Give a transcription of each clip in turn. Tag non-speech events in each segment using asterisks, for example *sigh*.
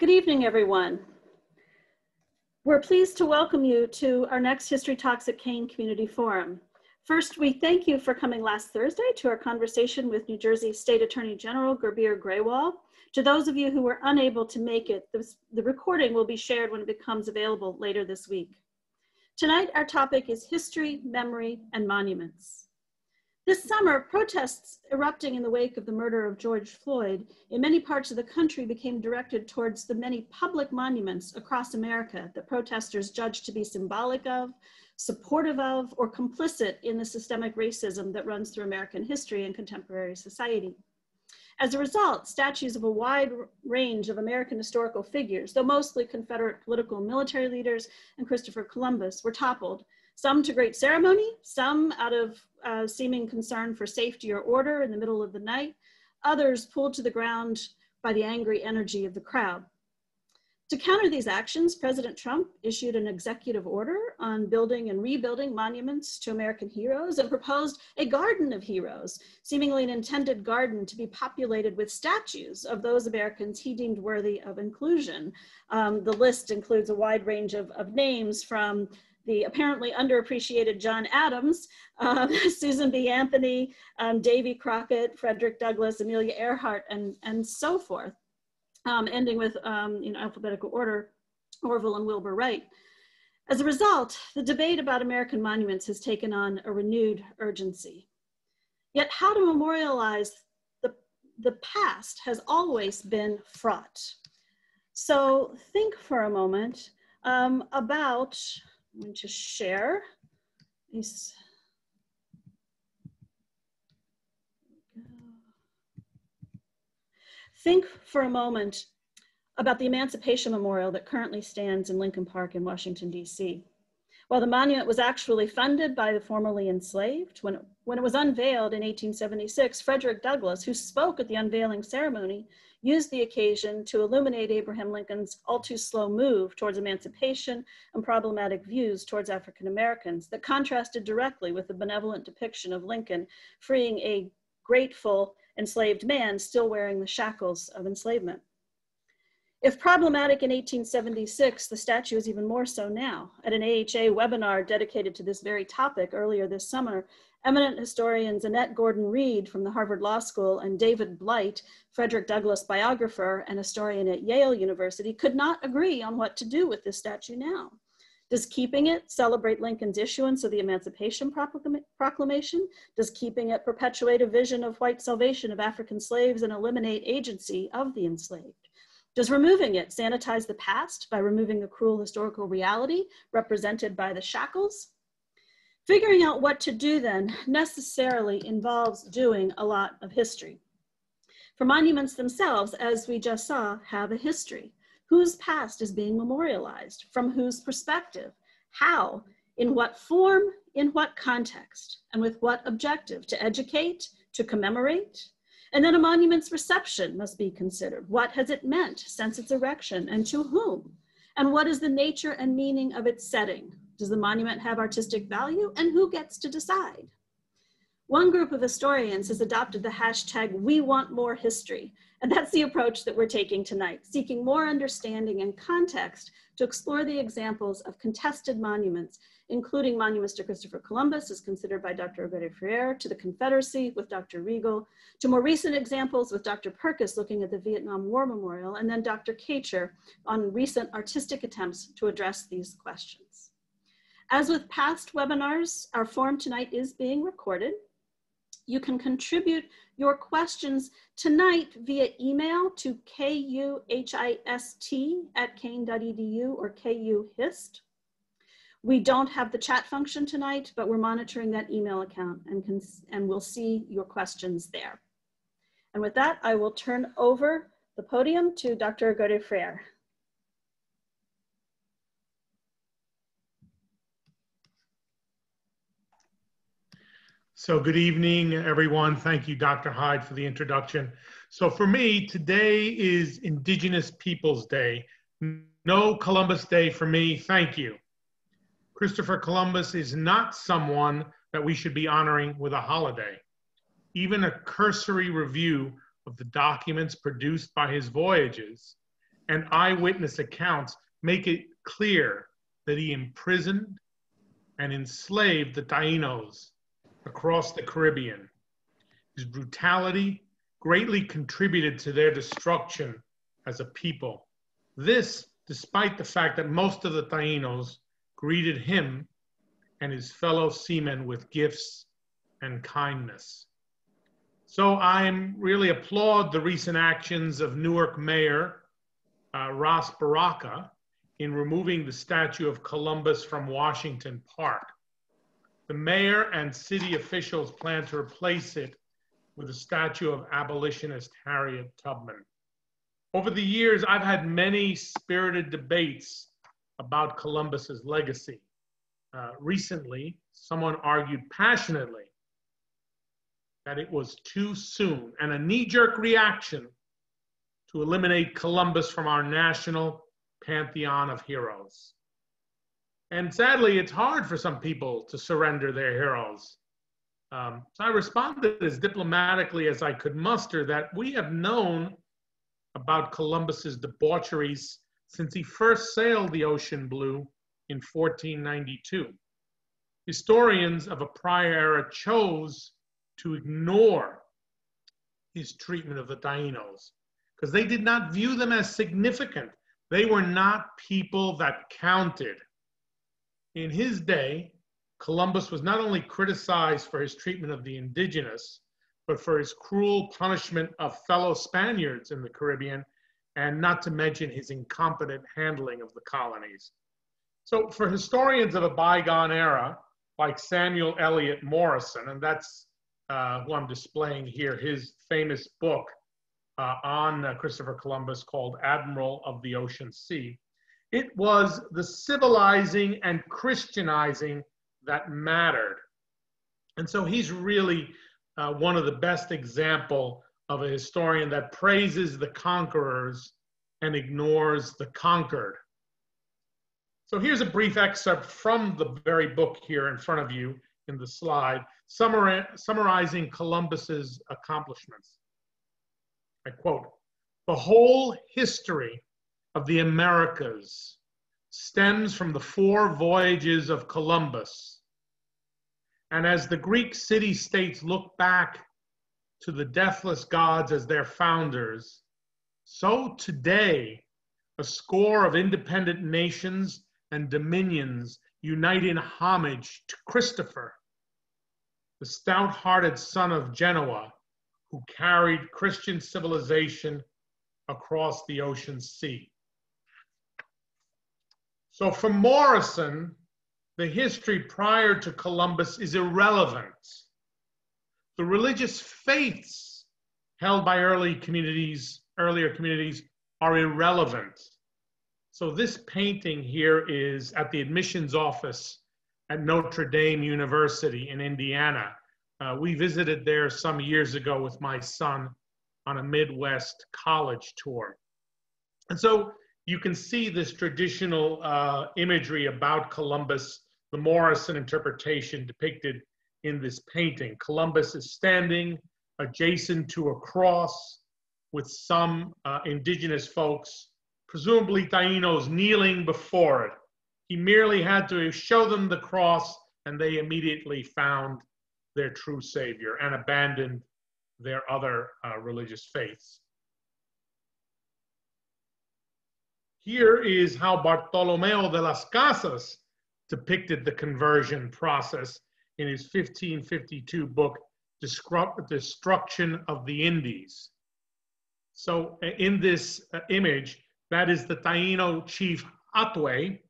Good evening, everyone. We're pleased to welcome you to our next History Talks at Kean Community Forum. First, we thank you for coming last Thursday to our conversation with New Jersey State Attorney General Gurbir Grewal. To those of you who were unable to make it, this, the recording will be shared when it becomes available later this week. Tonight, our topic is history, memory, and monuments. This summer, protests erupting in the wake of the murder of George Floyd in many parts of the country became directed towards the many public monuments across America that protesters judged to be symbolic of, supportive of, or complicit in the systemic racism that runs through American history and contemporary society. As a result, statues of a wide range of American historical figures, though mostly Confederate political and military leaders and Christopher Columbus, were toppled some to great ceremony, some out of uh, seeming concern for safety or order in the middle of the night, others pulled to the ground by the angry energy of the crowd. To counter these actions, President Trump issued an executive order on building and rebuilding monuments to American heroes and proposed a garden of heroes, seemingly an intended garden to be populated with statues of those Americans he deemed worthy of inclusion. Um, the list includes a wide range of, of names from the apparently underappreciated John Adams, um, *laughs* Susan B. Anthony, um, Davy Crockett, Frederick Douglass, Amelia Earhart, and, and so forth, um, ending with um, in alphabetical order, Orville and Wilbur Wright. As a result, the debate about American monuments has taken on a renewed urgency. Yet how to memorialize the, the past has always been fraught. So think for a moment um, about I'm going to share this. Think for a moment about the Emancipation Memorial that currently stands in Lincoln Park in Washington, D.C. While the monument was actually funded by the formerly enslaved, when it, when it was unveiled in 1876, Frederick Douglass, who spoke at the unveiling ceremony, used the occasion to illuminate Abraham Lincoln's all too slow move towards emancipation and problematic views towards African Americans that contrasted directly with the benevolent depiction of Lincoln freeing a grateful enslaved man still wearing the shackles of enslavement. If problematic in 1876, the statue is even more so now. At an AHA webinar dedicated to this very topic earlier this summer, Eminent historians Annette Gordon Reed from the Harvard Law School and David Blight, Frederick Douglass biographer and historian at Yale University, could not agree on what to do with this statue now. Does keeping it celebrate Lincoln's issuance of the Emancipation Proclamation? Does keeping it perpetuate a vision of white salvation of African slaves and eliminate agency of the enslaved? Does removing it sanitize the past by removing the cruel historical reality represented by the shackles? Figuring out what to do then necessarily involves doing a lot of history. For monuments themselves, as we just saw, have a history. Whose past is being memorialized? From whose perspective? How? In what form? In what context? And with what objective? To educate? To commemorate? And then a monument's reception must be considered. What has it meant since its erection and to whom? And what is the nature and meaning of its setting? Does the monument have artistic value? And who gets to decide? One group of historians has adopted the hashtag we want more history. And that's the approach that we're taking tonight, seeking more understanding and context to explore the examples of contested monuments, including monuments to Christopher Columbus as considered by Dr. Argote-Freyre, to the Confederacy with Dr. Regal, to more recent examples with Dr. Purkis looking at the Vietnam War Memorial, and then Dr. Kacher on recent artistic attempts to address these questions. As with past webinars, our forum tonight is being recorded. You can contribute your questions tonight via email to kuhist at kean.edu or kuhist. We don't have the chat function tonight, but we're monitoring that email account and, can, and we'll see your questions there. And with that, I will turn over the podium to Dr. Argote-Freyre. So good evening, everyone. Thank you, Dr. Hyde, for the introduction. So for me, today is Indigenous Peoples Day. No Columbus Day for me, thank you. Christopher Columbus is not someone that we should be honoring with a holiday. Even a cursory review of the documents produced by his voyages and eyewitness accounts make it clear that he imprisoned and enslaved the Tainos across the Caribbean. His brutality greatly contributed to their destruction as a people. This, despite the fact that most of the Tainos greeted him and his fellow seamen with gifts and kindness. So I really applaud the recent actions of Newark Mayor uh, Ras Baraka in removing the statue of Columbus from Washington Park. The mayor and city officials plan to replace it with a statue of abolitionist Harriet Tubman. Over the years, I've had many spirited debates about Columbus's legacy. Uh, recently, someone argued passionately that it was too soon and a knee jerk reaction to eliminate Columbus from our national pantheon of heroes. And sadly, it's hard for some people to surrender their heroes. Um, so I responded as diplomatically as I could muster that we have known about Columbus's debaucheries since he first sailed the ocean blue in 1492. Historians of a prior era chose to ignore his treatment of the Tainos because they did not view them as significant. They were not people that counted. In his day, Columbus was not only criticized for his treatment of the indigenous, but for his cruel punishment of fellow Spaniards in the Caribbean, and not to mention his incompetent handling of the colonies. So, for historians of a bygone era, like Samuel Eliot Morison, and that's uh, who I'm displaying here, his famous book uh, on uh, Christopher Columbus called Admiral of the Ocean Sea. It was the civilizing and Christianizing that mattered. And so he's really uh, one of the best example of a historian that praises the conquerors and ignores the conquered. So here's a brief excerpt from the very book here in front of you in the slide, summarizing Columbus's accomplishments. I quote, the whole history of the Americas stems from the four voyages of Columbus. And as the Greek city states look back to the deathless gods as their founders, so today a score of independent nations and dominions unite in homage to Christopher, the stout hearted son of Genoa, who carried Christian civilization across the ocean sea. So, for Morison, the history prior to Columbus is irrelevant. The religious faiths held by early communities, earlier communities, are irrelevant. So this painting here is at the admissions office at Notre Dame University in Indiana. Uh, we visited there some years ago with my son on a Midwest college tour. And so you can see this traditional uh, imagery about Columbus, the Morison interpretation depicted in this painting. Columbus is standing adjacent to a cross with some uh, indigenous folks presumably Tainos kneeling before it. He merely had to show them the cross, and they immediately found their true Savior and abandoned their other uh, religious faiths. Here is how Bartolomeo de las Casas depicted the conversion process in his 1552 book, Destruction of the Indies. So in this uh, image, that is the Taino chief Hatuey,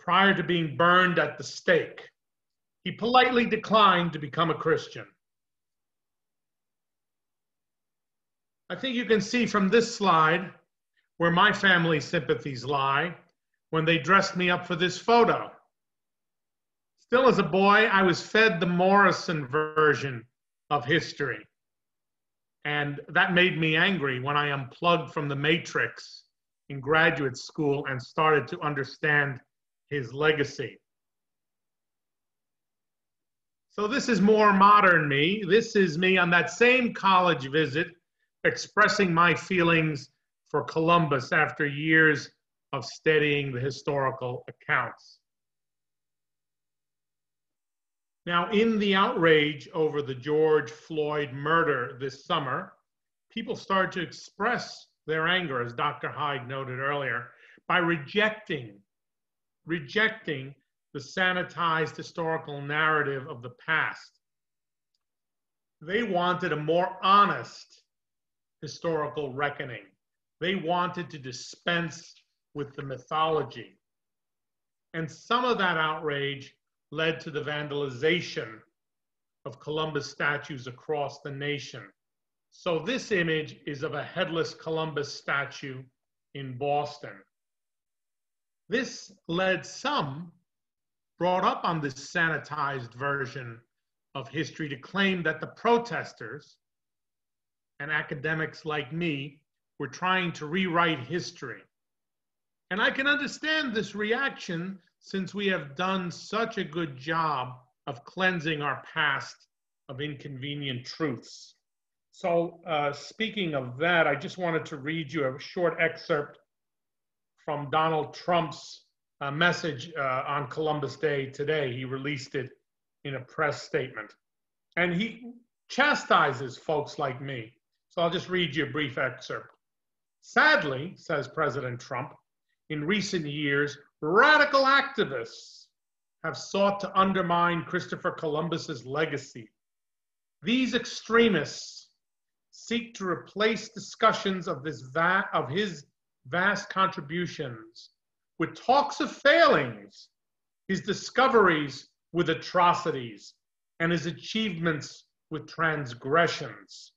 prior to being burned at the stake. He politely declined to become a Christian. I think you can see from this slide where my family sympathies lie when they dressed me up for this photo. Still, as a boy, I was fed the Morison version of history. And that made me angry when I unplugged from the matrix in graduate school and started to understand his legacy. So this is more modern me. This is me on that same college visit expressing my feelings for Columbus after years of studying the historical accounts. Now, in the outrage over the George Floyd murder this summer, people started to express their anger, as Dr. Hyde noted earlier, by rejecting, rejecting the sanitized historical narrative of the past. They wanted a more honest historical reckoning. They wanted to dispense with the mythology. And some of that outrage led to the vandalization of Columbus statues across the nation. So this image is of a headless Columbus statue in Boston. This led some brought up on this sanitized version of history to claim that the protesters and academics like me were trying to rewrite history. And I can understand this reaction since we have done such a good job of cleansing our past of inconvenient truths. So, uh, speaking of that, I just wanted to read you a short excerpt from Donald Trump's uh, message uh, on Columbus Day today. He released it in a press statement. And he chastises folks like me. So I'll just read you a brief excerpt. Sadly, says President Trump, in recent years, radical activists have sought to undermine Christopher Columbus's legacy. These extremists seek to replace discussions of, this va- of his vast contributions with talks of failings, his discoveries with atrocities, and his achievements with transgressions.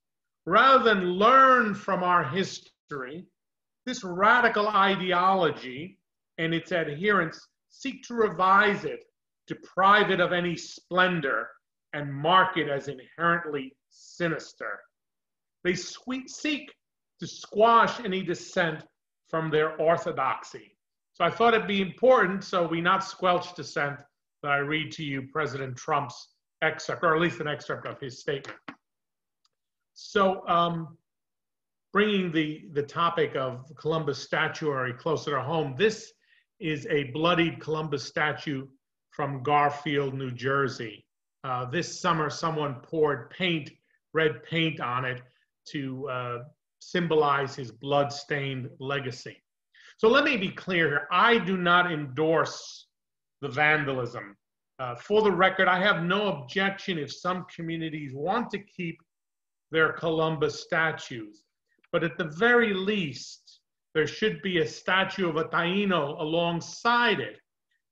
Rather than learn from our history, this radical ideology and its adherents seek to revise it, deprive it of any splendor, and mark it as inherently sinister. They seek to squash any dissent from their orthodoxy. So I thought it'd be important so we not squelch dissent that I read to you President Trump's excerpt, or at least an excerpt of his statement. So um, bringing the, the topic of Columbus statuary closer to home, this is a bloodied Columbus statue from Garfield, New Jersey. Uh, this summer, someone poured paint, red paint on it to uh, symbolize his blood-stained legacy. So let me be clear here. I do not endorse the vandalism. Uh, for the record, I have no objection if some communities want to keep their Columbus statues. But at the very least, there should be a statue of a Taino alongside it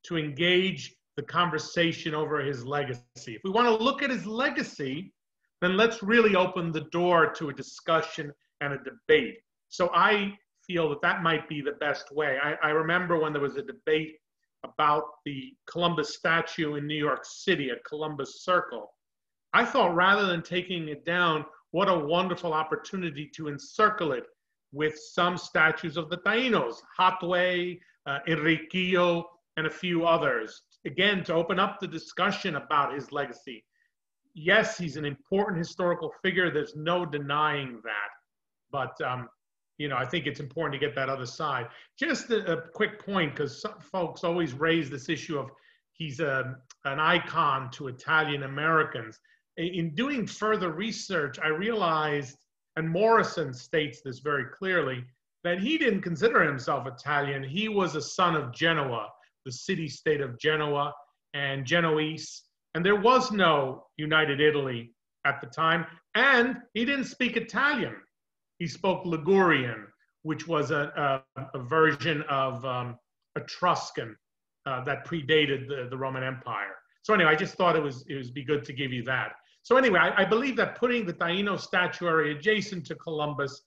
to engage the conversation over his legacy. If we want to look at his legacy, then let's really open the door to a discussion and a debate. So I feel that that might be the best way. I, I remember when there was a debate about the Columbus statue in New York City at Columbus Circle. I thought rather than taking it down, what a wonderful opportunity to encircle it with some statues of the Tainos, Hatuey, uh, Enriquillo, and a few others. Again, to open up the discussion about his legacy. Yes, he's an important historical figure. There's no denying that. But, um, you know, I think it's important to get that other side. Just a, a quick point, because folks always raise this issue of he's a, an icon to Italian Americans. In doing further research, I realized and Morison states this very clearly, that he didn't consider himself Italian. He was a son of Genoa, the city state of Genoa and Genoese. And there was no United Italy at the time. And he didn't speak Italian. He spoke Ligurian, which was a, a, a version of um, Etruscan uh, that predated the, the Roman Empire. So anyway, I just thought it was it be good to give you that. So anyway, I, I believe that putting the Taino statuary adjacent to Columbus,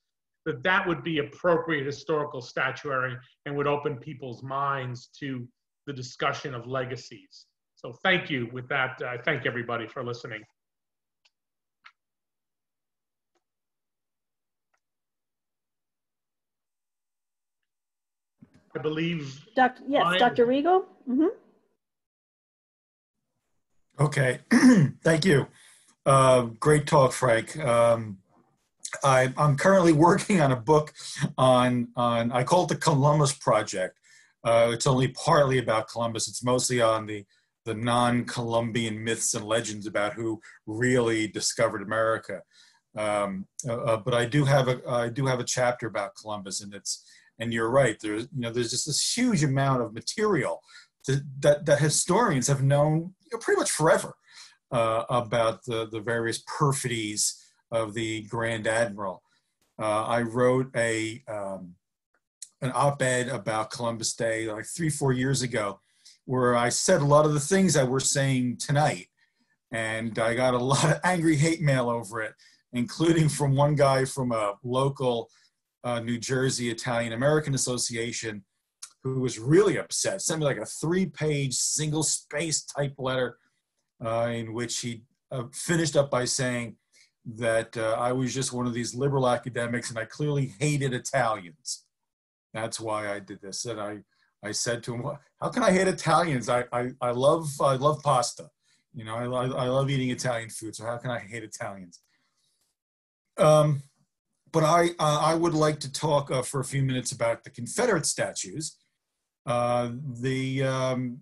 that that would be appropriate historical statuary and would open people's minds to the discussion of legacies. So thank you. With that, I uh, thank everybody for listening. I believe. Dr. Yes, Dr. Regal. Mm -hmm. Okay, *clears throat* thank you. Uh, great talk, Frank. Um, I, am currently *laughs* working on a book on, on, I call it the Columbus Project. Uh, it's only partly about Columbus. It's mostly on the, the non-Columbian myths and legends about who really discovered America. Um, uh, uh but I do have a, I do have a chapter about Columbus and it's, and you're right, there's, you know, there's just this huge amount of material that, that, that historians have known pretty much forever uh, about the, the various perfidies of the Grand Admiral. Uh, I wrote a um, an op-ed about Columbus Day like three, four years ago, where I said a lot of the things that we're saying tonight, and I got a *laughs* lot of angry hate mail over it, including from one guy from a local uh, New Jersey Italian American Association who was really upset. Sent me like a three-page, single-space type letter uh, in which he uh, finished up by saying that uh, I was just one of these liberal academics and I clearly hated Italians. That's why I did this. And I, I said to him, "How can I hate Italians? I, I, I love I love pasta. You know, I, I love eating Italian food. So how can I hate Italians?" Um, but I uh, I would like to talk uh, for a few minutes about the Confederate statues. Uh, the um,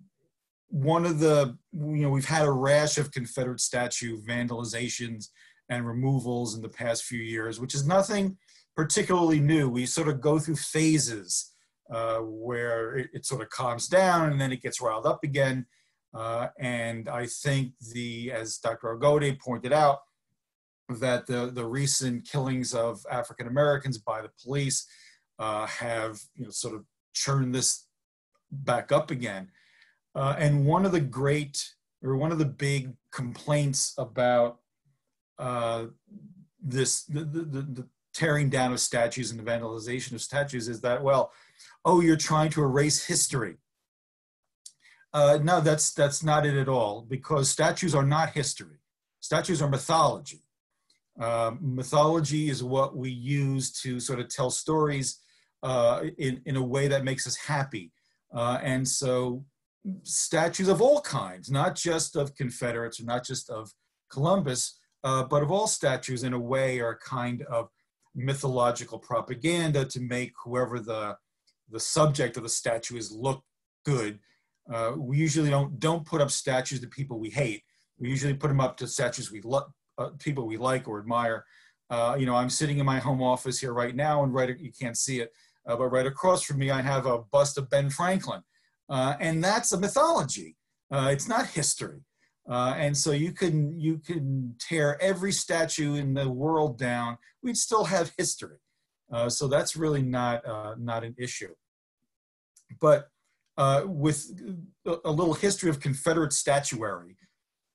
one of the you know we've had a rash of Confederate statue vandalizations and removals in the past few years, which is nothing particularly new. We sort of go through phases uh, where it, it, sort of calms down and then it gets riled up again. Uh, and I think the, as Dr. Argote pointed out, that the, the recent killings of African Americans by the police uh, have you know, sort of churned this back up again. Uh, and one of the great, or one of the big complaints about uh, this the, the, the, tearing down of statues and the vandalization of statues is that well oh you're trying to erase history. Uh, no that's that's not it at all because statues are not history. Statues are mythology. Uh, mythology is what we use to sort of tell stories uh, in, in a way that makes us happy. Uh, and so statues of all kinds not just of confederates or not just of columbus uh, but of all statues in a way are a kind of mythological propaganda to make whoever the the subject of the statue is look good. Uh, we usually don't don't put up statues to people we hate. We usually put them up to statues we love, uh, people we like or admire. Uh, you know, I'm sitting in my home office here right now, and right you can't see it, uh, but right across from me, I have a bust of Ben Franklin, uh, and that's a mythology. Uh, it's not history. Uh, and so you can you can tear every statue in the world down. We'd still have history. Uh, so that's really not uh, not an issue. But uh, with a little history of Confederate statuary,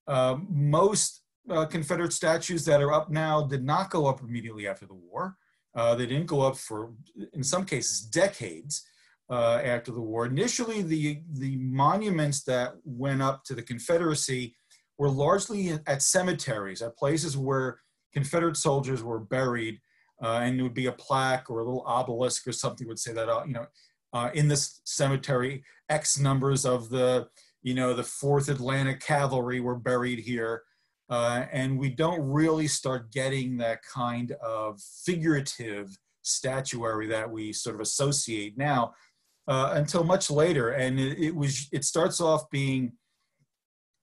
most Confederate statues that are up now did not go up immediately after the war. they didn't go up for, in some cases, decades. After the war, initially the the monuments that went up to the Confederacy were largely at cemeteries, at places where Confederate soldiers were buried, uh, and it would be a plaque or a little obelisk or something would say that, uh, you know, uh, in this cemetery, X numbers of the, you know, the 4th Atlanta Cavalry were buried here. Uh, and we don't really start getting that kind of figurative statuary that we sort of associate now uh, until much later. And it, it was, it starts off being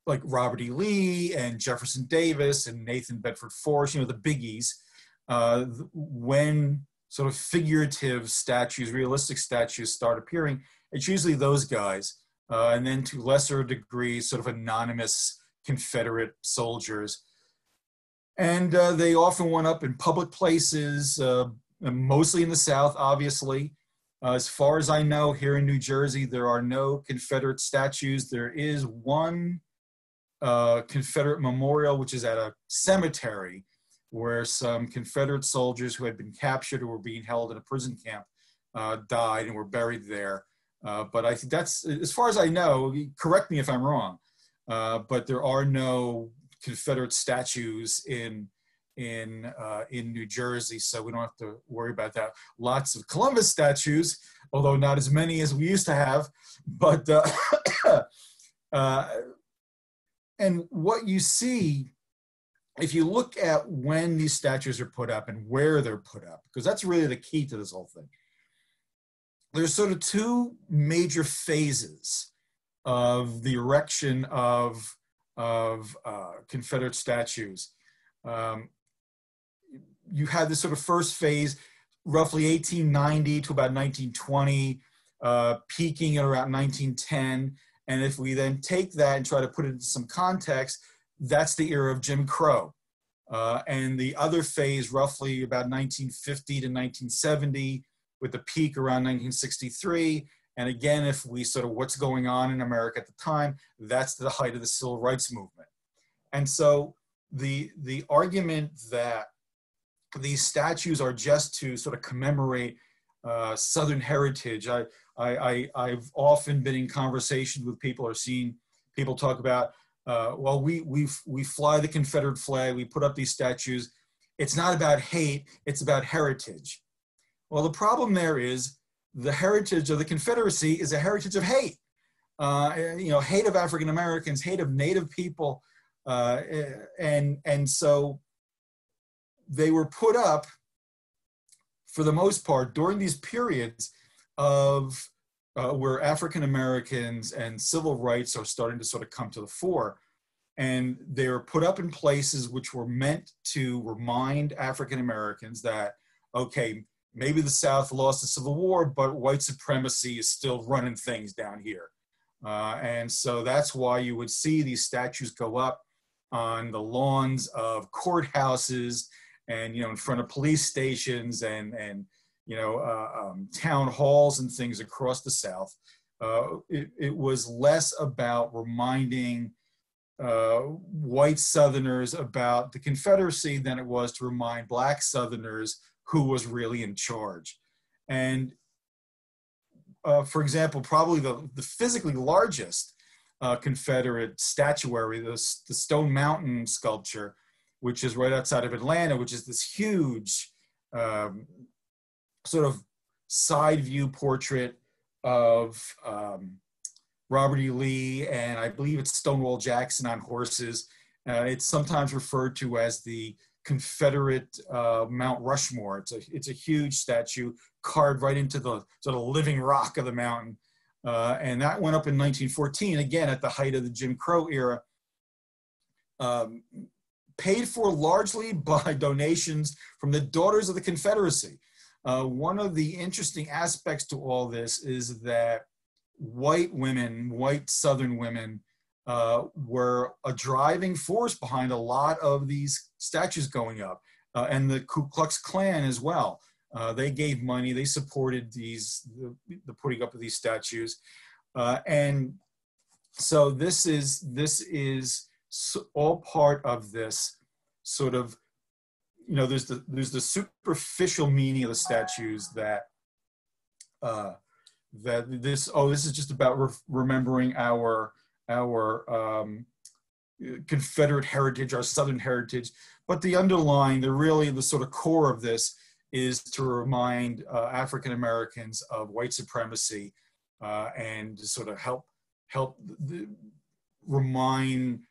like Robert E. Lee and Jefferson Davis and Nathan Bedford Forrest, you know, the biggies, uh, when sort of figurative statues, realistic statues start appearing, it's usually those guys. Uh, and then to lesser degree, sort of anonymous Confederate soldiers. And uh, they often went up in public places, uh, mostly in the South, obviously. Uh, as far as I know, here in New Jersey, there are no Confederate statues. There is one uh, Confederate memorial, which is at a cemetery where some Confederate soldiers who had been captured or were being held in a prison camp uh, died and were buried there. Uh, but I think that's, as far as I know, correct me if I'm wrong, uh, but there are no Confederate statues in in uh, in New Jersey, so we don't have to worry about that. Lots of Columbus statues, although not as many as we used to have. But uh, *coughs* uh, and what you see if you look at when these statues are put up and where they're put up, because that's really the key to this whole thing, there's sort of two major phases of the erection of, of uh, Confederate statues. Um, you had this sort of first phase, roughly 1890 to about 1920, uh, peaking at around 1910. And if we then take that and try to put it into some context, that's the era of Jim Crow. Uh, and the other phase, roughly about 1950 to 1970, with the peak around 1963. And again, if we sort of what's going on in America at the time, that's the height of the civil rights movement. And so the, the argument that these statues are just to sort of commemorate uh, Southern heritage. I, I, I, have often been in conversations with people or seen people talk about, uh, well, we, we, we fly the Confederate flag, we put up these statues. It's not about hate, it's about heritage. Well, the problem there is the heritage of the Confederacy is a heritage of hate. Uh, you know, hate of African Americans, hate of Native people, uh, and and so they were put up for the most part during these periods of uh, where African Americans and civil rights are starting to sort of come to the fore. And they were put up in places which were meant to remind African Americans that, okay, maybe the South lost the Civil War, but white supremacy is still running things down here. Uh, and so that's why you would see these statues go up on the lawns of courthouses and, you know, in front of police stations and, and you know, uh, um, town halls and things across the South. Uh, it, it, was less about reminding uh, white Southerners about the Confederacy than it was to remind black Southerners who was really in charge. And uh, for example, probably the, the physically largest uh, Confederate statuary, the, the Stone Mountain sculpture, which is right outside of Atlanta, which is this huge um, sort of side view portrait of um, Robert E. Lee, and I believe it's Stonewall Jackson on horses. Uh, it's sometimes referred to as the Confederate uh, Mount Rushmore. It's a, it's a huge statue carved right into the sort of living rock of the mountain. Uh, and that went up in 1914, again, at the height of the Jim Crow era. Um, paid for largely *laughs* by donations from the Daughters of the Confederacy. Uh, one of the interesting aspects to all this is that white women, white Southern women, uh, were a driving force behind a lot of these statues going up, uh, and the Ku Klux Klan as well. Uh, they gave money, they supported these the, the putting up of these statues, uh, and so this is this is all part of this sort of you know there's the there's the superficial meaning of the statues that uh, that this oh this is just about re- remembering our our um, Confederate heritage, our Southern heritage. But the underlying, the really the sort of core of this is to remind uh, African Americans of white supremacy uh, and to sort of help help the, remind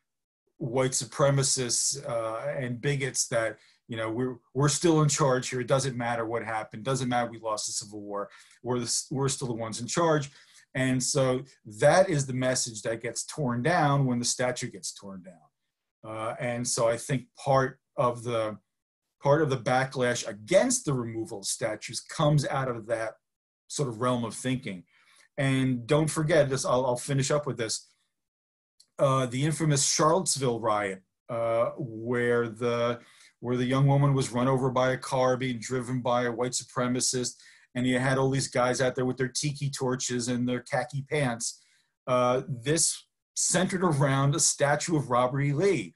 white supremacists uh, and bigots that you know we're we're still in charge here. It doesn't matter what happened. Doesn't matter we lost the Civil War. We're the, we're still the ones in charge. And so that is the message that gets torn down when the statue gets torn down. Uh, and so I think part of the part of the backlash against the removal of statues comes out of that sort of realm of thinking. And don't forget this. I'll, I'll finish up with this. Uh, the infamous Charlottesville riot, uh, where the where the young woman was run over by a car being driven by a white supremacist and you had all these guys out there with their tiki torches and their khaki pants. Uh, this centered around a statue of Robert E. Lee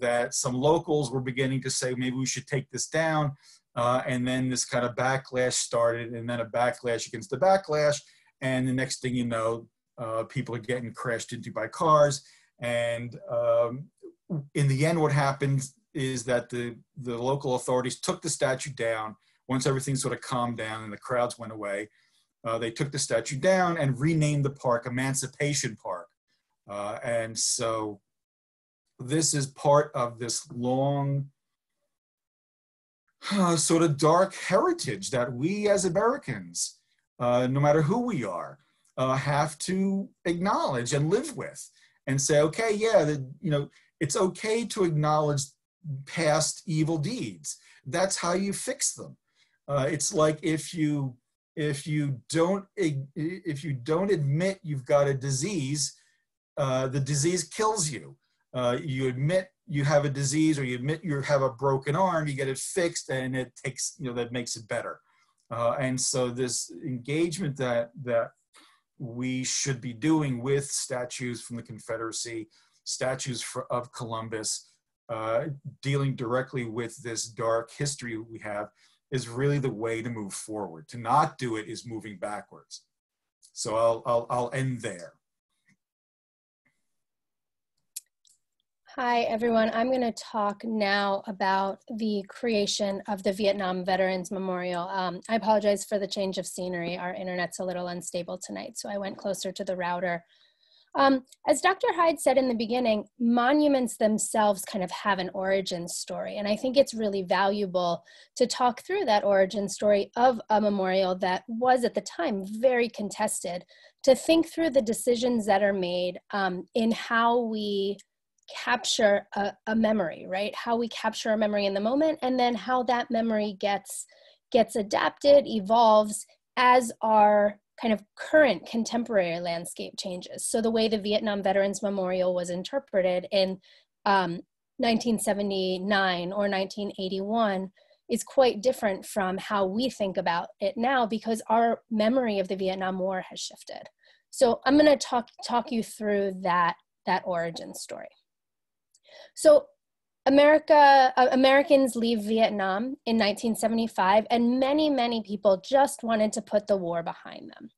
that some locals were beginning to say maybe we should take this down. Uh, and then this kind of backlash started, and then a backlash against the backlash. And the next thing you know, uh, people are getting crashed into by cars. And um, in the end, what happened is that the, the local authorities took the statue down once everything sort of calmed down and the crowds went away, uh, they took the statue down and renamed the park Emancipation Park. Uh, and so this is part of this long, uh, sort of dark heritage that we as Americans, uh, no matter who we are, uh, have to acknowledge and live with and say, okay, yeah, the, you know, it's okay to acknowledge past evil deeds. That's how you fix them. Uh, it's like if you if you don't if you don't admit you've got a disease, uh, the disease kills you. Uh, you admit you have a disease or you admit you have a broken arm, you get it fixed, and it takes you know that makes it better. Uh, and so this engagement that that we should be doing with statues from the Confederacy, statues for, of Columbus, uh, dealing directly with this dark history we have is really the way to move forward. To not do it is moving backwards. So I'll, I'll, I'll end there. Hi, everyone. I'm going to talk now about the creation of the Vietnam Veterans Memorial. Um, I apologize for the change of scenery. Our internet's a little unstable tonight, so I went closer to the router. Um, as Dr. Hyde said in the beginning, monuments themselves kind of have an origin story. And I think it's really valuable to talk through that origin story of a memorial that was at the time very contested, to think through the decisions that are made um, in how we capture a, a memory right how we capture a memory in the moment and then how that memory gets gets adapted evolves as our kind of current contemporary landscape changes so the way the vietnam veterans memorial was interpreted in um, 1979 or 1981 is quite different from how we think about it now because our memory of the Vietnam War has shifted. So I'm going to talk talk you through that that origin story. So America, uh, Americans leave Vietnam in 1975, and many, many people just wanted to put the war behind them.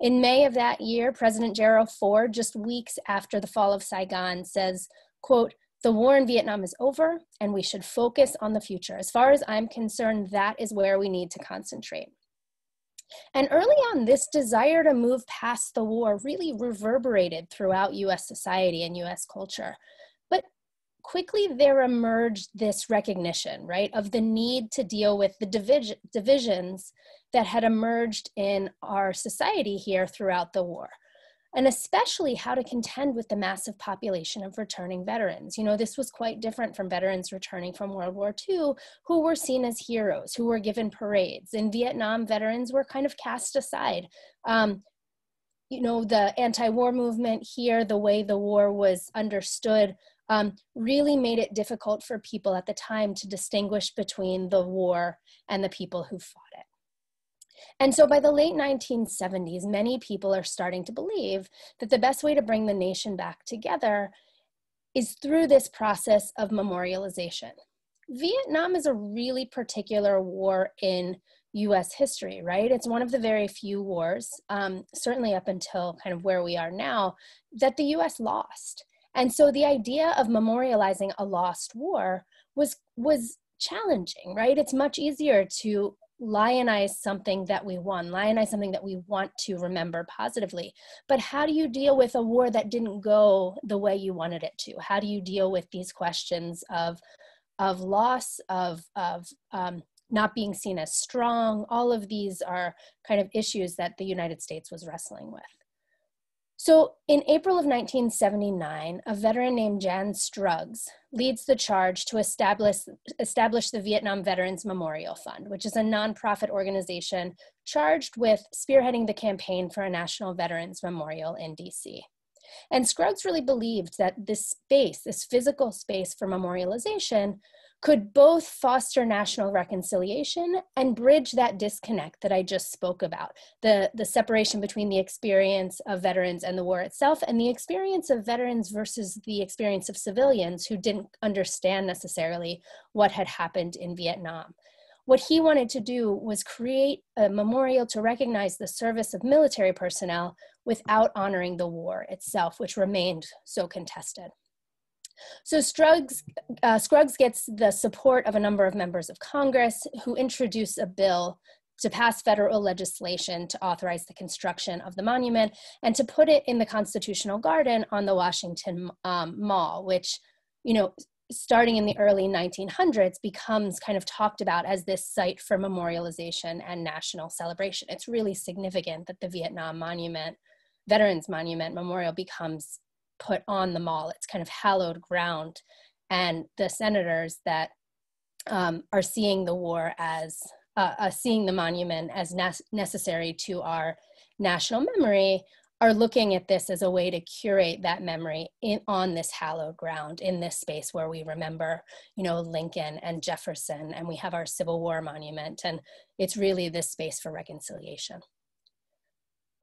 In May of that year, President Gerald Ford, just weeks after the fall of Saigon, says, quote, the war in Vietnam is over and we should focus on the future. As far as I'm concerned, that is where we need to concentrate. And early on, this desire to move past the war really reverberated throughout US society and US culture quickly there emerged this recognition, right, of the need to deal with the division, divisions that had emerged in our society here throughout the war. And especially how to contend with the massive population of returning veterans. You know, this was quite different from veterans returning from World War II, who were seen as heroes, who were given parades. In Vietnam, veterans were kind of cast aside. Um, you know, the anti war movement here, the way the war was understood um, really made it difficult for people at the time to distinguish between the war and the people who fought it. And so by the late 1970s, many people are starting to believe that the best way to bring the nation back together is through this process of memorialization. Vietnam is a really particular war in US history, right? It's one of the very few wars, um, certainly up until kind of where we are now, that the US lost. And so the idea of memorializing a lost war was was challenging, right? It's much easier to lionize something that we won, lionize something that we want to remember positively. But how do you deal with a war that didn't go the way you wanted it to? How do you deal with these questions of of loss, of of um, not being seen as strong? All of these are kind of issues that the United States was wrestling with. So, in April of 1979, a veteran named Jan Scruggs leads the charge to establish, establish the Vietnam Veterans Memorial Fund, which is a nonprofit organization charged with spearheading the campaign for a National Veterans Memorial in DC. And Scruggs really believed that this space, this physical space for memorialization, could both foster national reconciliation and bridge that disconnect that I just spoke about the, the separation between the experience of veterans and the war itself, and the experience of veterans versus the experience of civilians who didn't understand necessarily what had happened in Vietnam. What he wanted to do was create a memorial to recognize the service of military personnel without honoring the war itself, which remained so contested. So Scruggs, uh, Scruggs gets the support of a number of members of Congress who introduce a bill to pass federal legislation to authorize the construction of the monument and to put it in the Constitutional Garden on the Washington um, Mall, which you know, starting in the early 1900s becomes kind of talked about as this site for memorialization and national celebration. It's really significant that the Vietnam Monument, Veterans Monument Memorial becomes put on the mall. It's kind of hallowed ground. And the senators that um, are seeing the war as, uh, uh, seeing the monument as ne necessary to our national memory are looking at this as a way to curate that memory in, on this hallowed ground in this space where we remember you know lincoln and jefferson and we have our civil war monument and it's really this space for reconciliation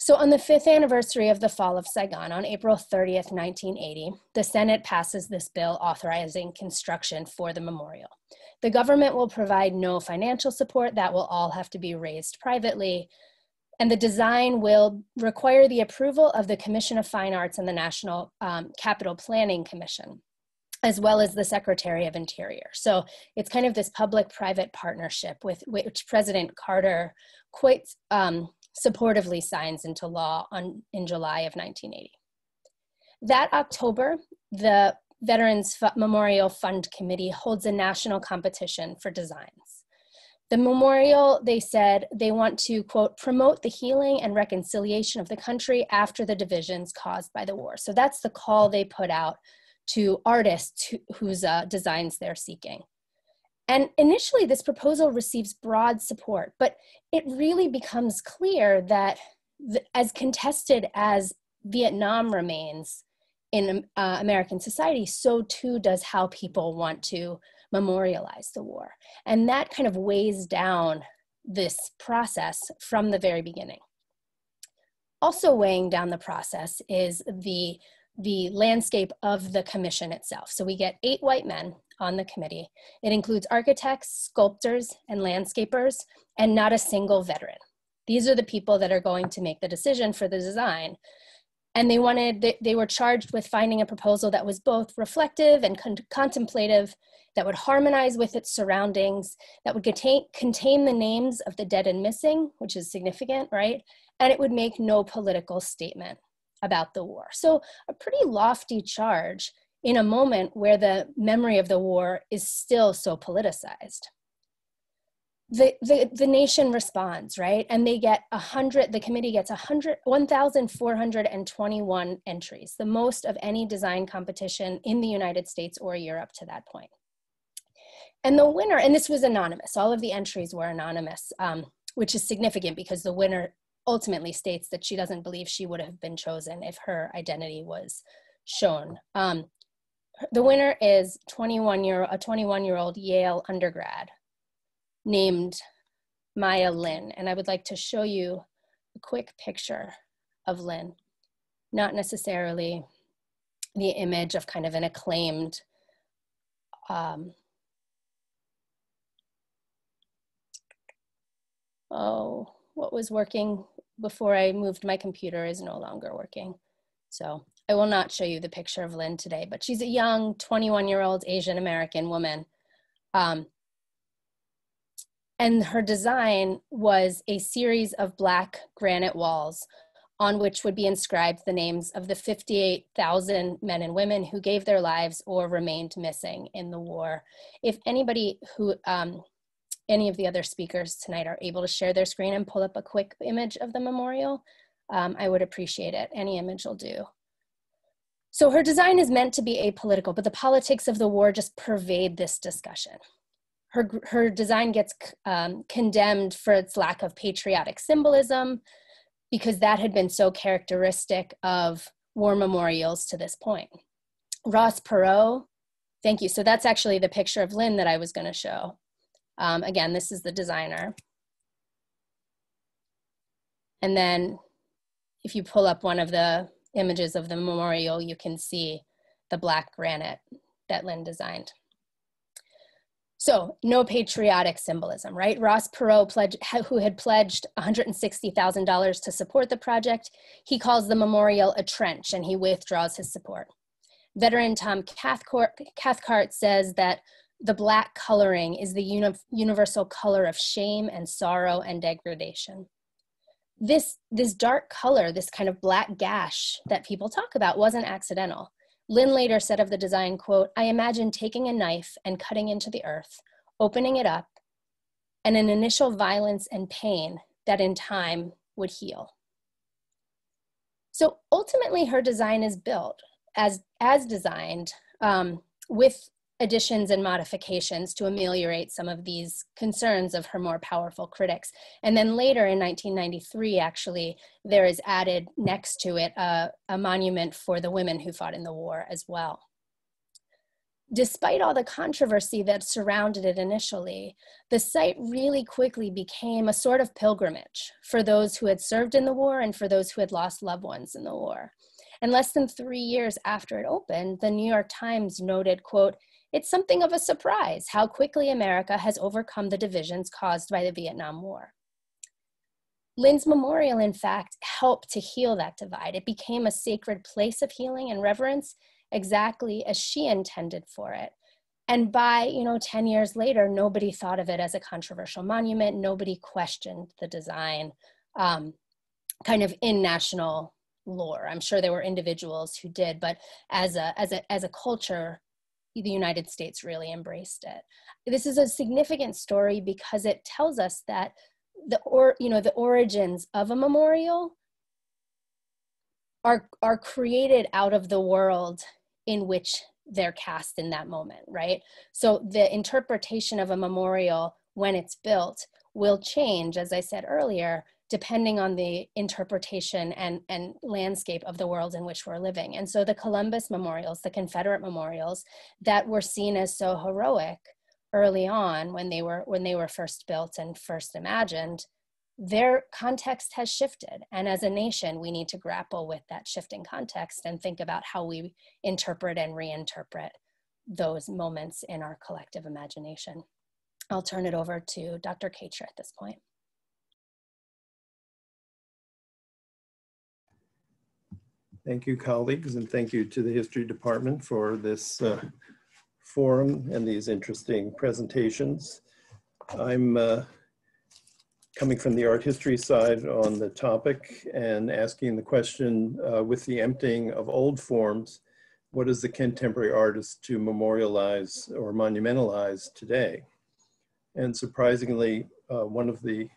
so on the fifth anniversary of the fall of saigon on april 30th 1980 the senate passes this bill authorizing construction for the memorial. The government will provide no financial support. That will all have to be raised privately. And the design will require the approval of the Commission of Fine Arts and the National um, Capital Planning Commission, as well as the Secretary of Interior. So it's kind of this public-private partnership with which President Carter quite um, supportively signs into law on, in July of 1980. That October, the Veterans Memorial Fund Committee holds a national competition for designs. The memorial, they said, they want to, quote, promote the healing and reconciliation of the country after the divisions caused by the war. So that's the call they put out to artists whose uh, designs they're seeking. And initially, this proposal receives broad support, but it really becomes clear that as contested as Vietnam remains in uh, American society, so too does how people want to memorialize the war. And that kind of weighs down this process from the very beginning. Also weighing down the process is the, the landscape of the commission itself. So we get eight white men on the committee. It includes architects, sculptors, and landscapers, and not a single veteran. These are the people that are going to make the decision for the design. And they wanted, they, they were charged with finding a proposal that was both reflective and con contemplative that would harmonize with its surroundings, that would contain, contain the names of the dead and missing, which is significant, right? And it would make no political statement about the war. So, a pretty lofty charge in a moment where the memory of the war is still so politicized. The, the, the nation responds, right? And they get a hundred, the committee gets a hundred, 1,421 entries, the most of any design competition in the United States or Europe to that point. And the winner, and this was anonymous, all of the entries were anonymous, um, which is significant because the winner ultimately states that she doesn't believe she would have been chosen if her identity was shown. Um, the winner is 21 year, a 21 year old Yale undergrad named Maya Lin. And I would like to show you a quick picture of Lin, not necessarily the image of kind of an acclaimed um, oh, what was working before I moved my computer is no longer working. So I will not show you the picture of Lin today, but she's a young 21 year old Asian American woman. Um, and her design was a series of black granite walls on which would be inscribed the names of the 58,000 men and women who gave their lives or remained missing in the war. If anybody who um, any of the other speakers tonight are able to share their screen and pull up a quick image of the memorial, um, I would appreciate it. Any image will do. So her design is meant to be apolitical, but the politics of the war just pervade this discussion. Her, her design gets um, condemned for its lack of patriotic symbolism because that had been so characteristic of war memorials to this point. Ross Perot, thank you. So that's actually the picture of Lin that I was gonna show. Um, again, this is the designer. And then if you pull up one of the images of the memorial, you can see the black granite that Lin designed. So no patriotic symbolism, right? Ross Perot, pledge, who had pledged $160,000 to support the project, he calls the memorial a trench and he withdraws his support. Veteran Tom Carhart, Carhart says that the black coloring is the uni universal color of shame and sorrow and degradation. This, this dark color, this kind of black gash that people talk about wasn't accidental. Lin later said of the design, quote, I imagine taking a knife and cutting into the earth, opening it up, and an initial violence and pain that in time would heal. So ultimately, her design is built as, as designed um, with additions and modifications to ameliorate some of these concerns of her more powerful critics. And then later in 1993, actually, there is added next to it a, a monument for the women who fought in the war as well. Despite all the controversy that surrounded it initially, the site really quickly became a sort of pilgrimage for those who had served in the war and for those who had lost loved ones in the war. And less than three years after it opened, the New York Times noted, quote, it's something of a surprise how quickly America has overcome the divisions caused by the Vietnam War. Lin's memorial, in fact, helped to heal that divide. It became a sacred place of healing and reverence, exactly as she intended for it. And by, you know, 10 years later, nobody thought of it as a controversial monument. Nobody questioned the design um, kind of in national lore. I'm sure there were individuals who did, but as a, as a, as a culture, the United States really embraced it. This is a significant story because it tells us that the or you know the origins of a memorial are are created out of the world in which they're cast in that moment, right? So the interpretation of a memorial when it's built will change, as I said earlier, depending on the interpretation and, and landscape of the world in which we're living. And so the Columbus memorials, the Confederate memorials that were seen as so heroic early on when they were when they were first built and first imagined, their context has shifted. And as a nation, we need to grapple with that shifting context and think about how we interpret and reinterpret those moments in our collective imagination. I'll turn it over to Dr. Kacher at this point. Thank you, colleagues, and thank you to the History Department for this uh, forum and these interesting presentations. I'm uh, coming from the art history side on the topic and asking the question uh, with the emptying of old forms, what is the contemporary artist to memorialize or monumentalize today? And surprisingly, uh, one of the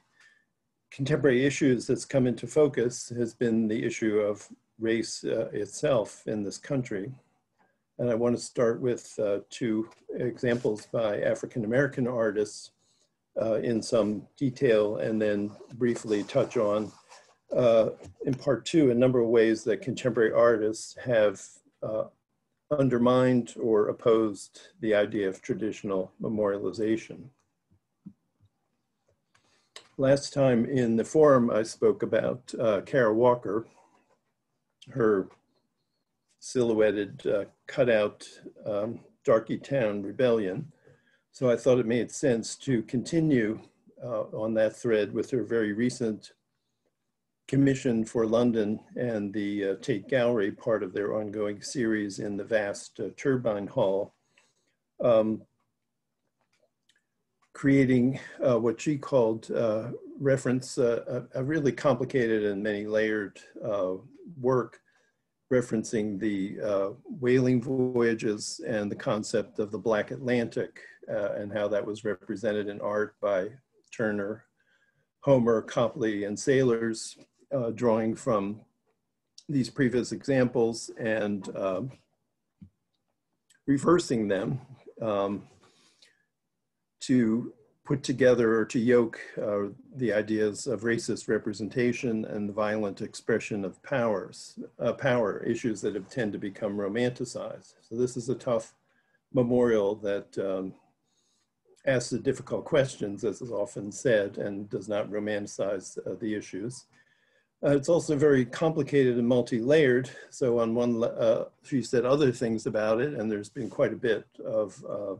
contemporary issues that's come into focus has been the issue of race uh, itself in this country. And I want to start with uh, two examples by African American artists uh, in some detail and then briefly touch on, uh, in part two, a number of ways that contemporary artists have uh, undermined or opposed the idea of traditional memorialization. Last time in the forum, I spoke about uh, Kara Walker, her silhouetted uh, cutout um, Darky Town Rebellion. So I thought it made sense to continue uh, on that thread with her very recent commission for London and the uh, Tate Gallery, part of their ongoing series in the vast uh, Turbine Hall, um, creating uh, what she called uh, reference, uh, a, a, really complicated and many layered work referencing the uh, whaling voyages and the concept of the Black Atlantic uh, and how that was represented in art by Turner, Homer, Copley, and sailors, uh, drawing from these previous examples and um, reversing them um, to put together or to yoke uh, the ideas of racist representation and the violent expression of powers, uh, power issues that have tend to become romanticized. So this is a tough memorial that um, asks the difficult questions, as is often said, and does not romanticize uh, the issues. Uh, it's also very complicated and multi-layered. So on one, uh, she said other things about it, and there's been quite a bit of uh,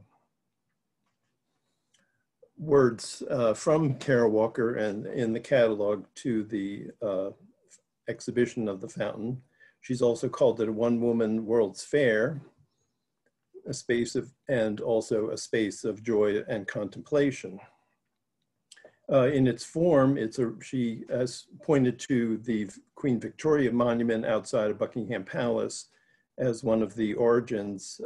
words uh, from Kara Walker and in the catalog to the uh, exhibition of the fountain. She's also called it a one woman World's Fair, a space of, and also a space of joy and contemplation. Uh, in its form, it's a, she has pointed to the Queen Victoria Monument outside of Buckingham Palace as one of the origins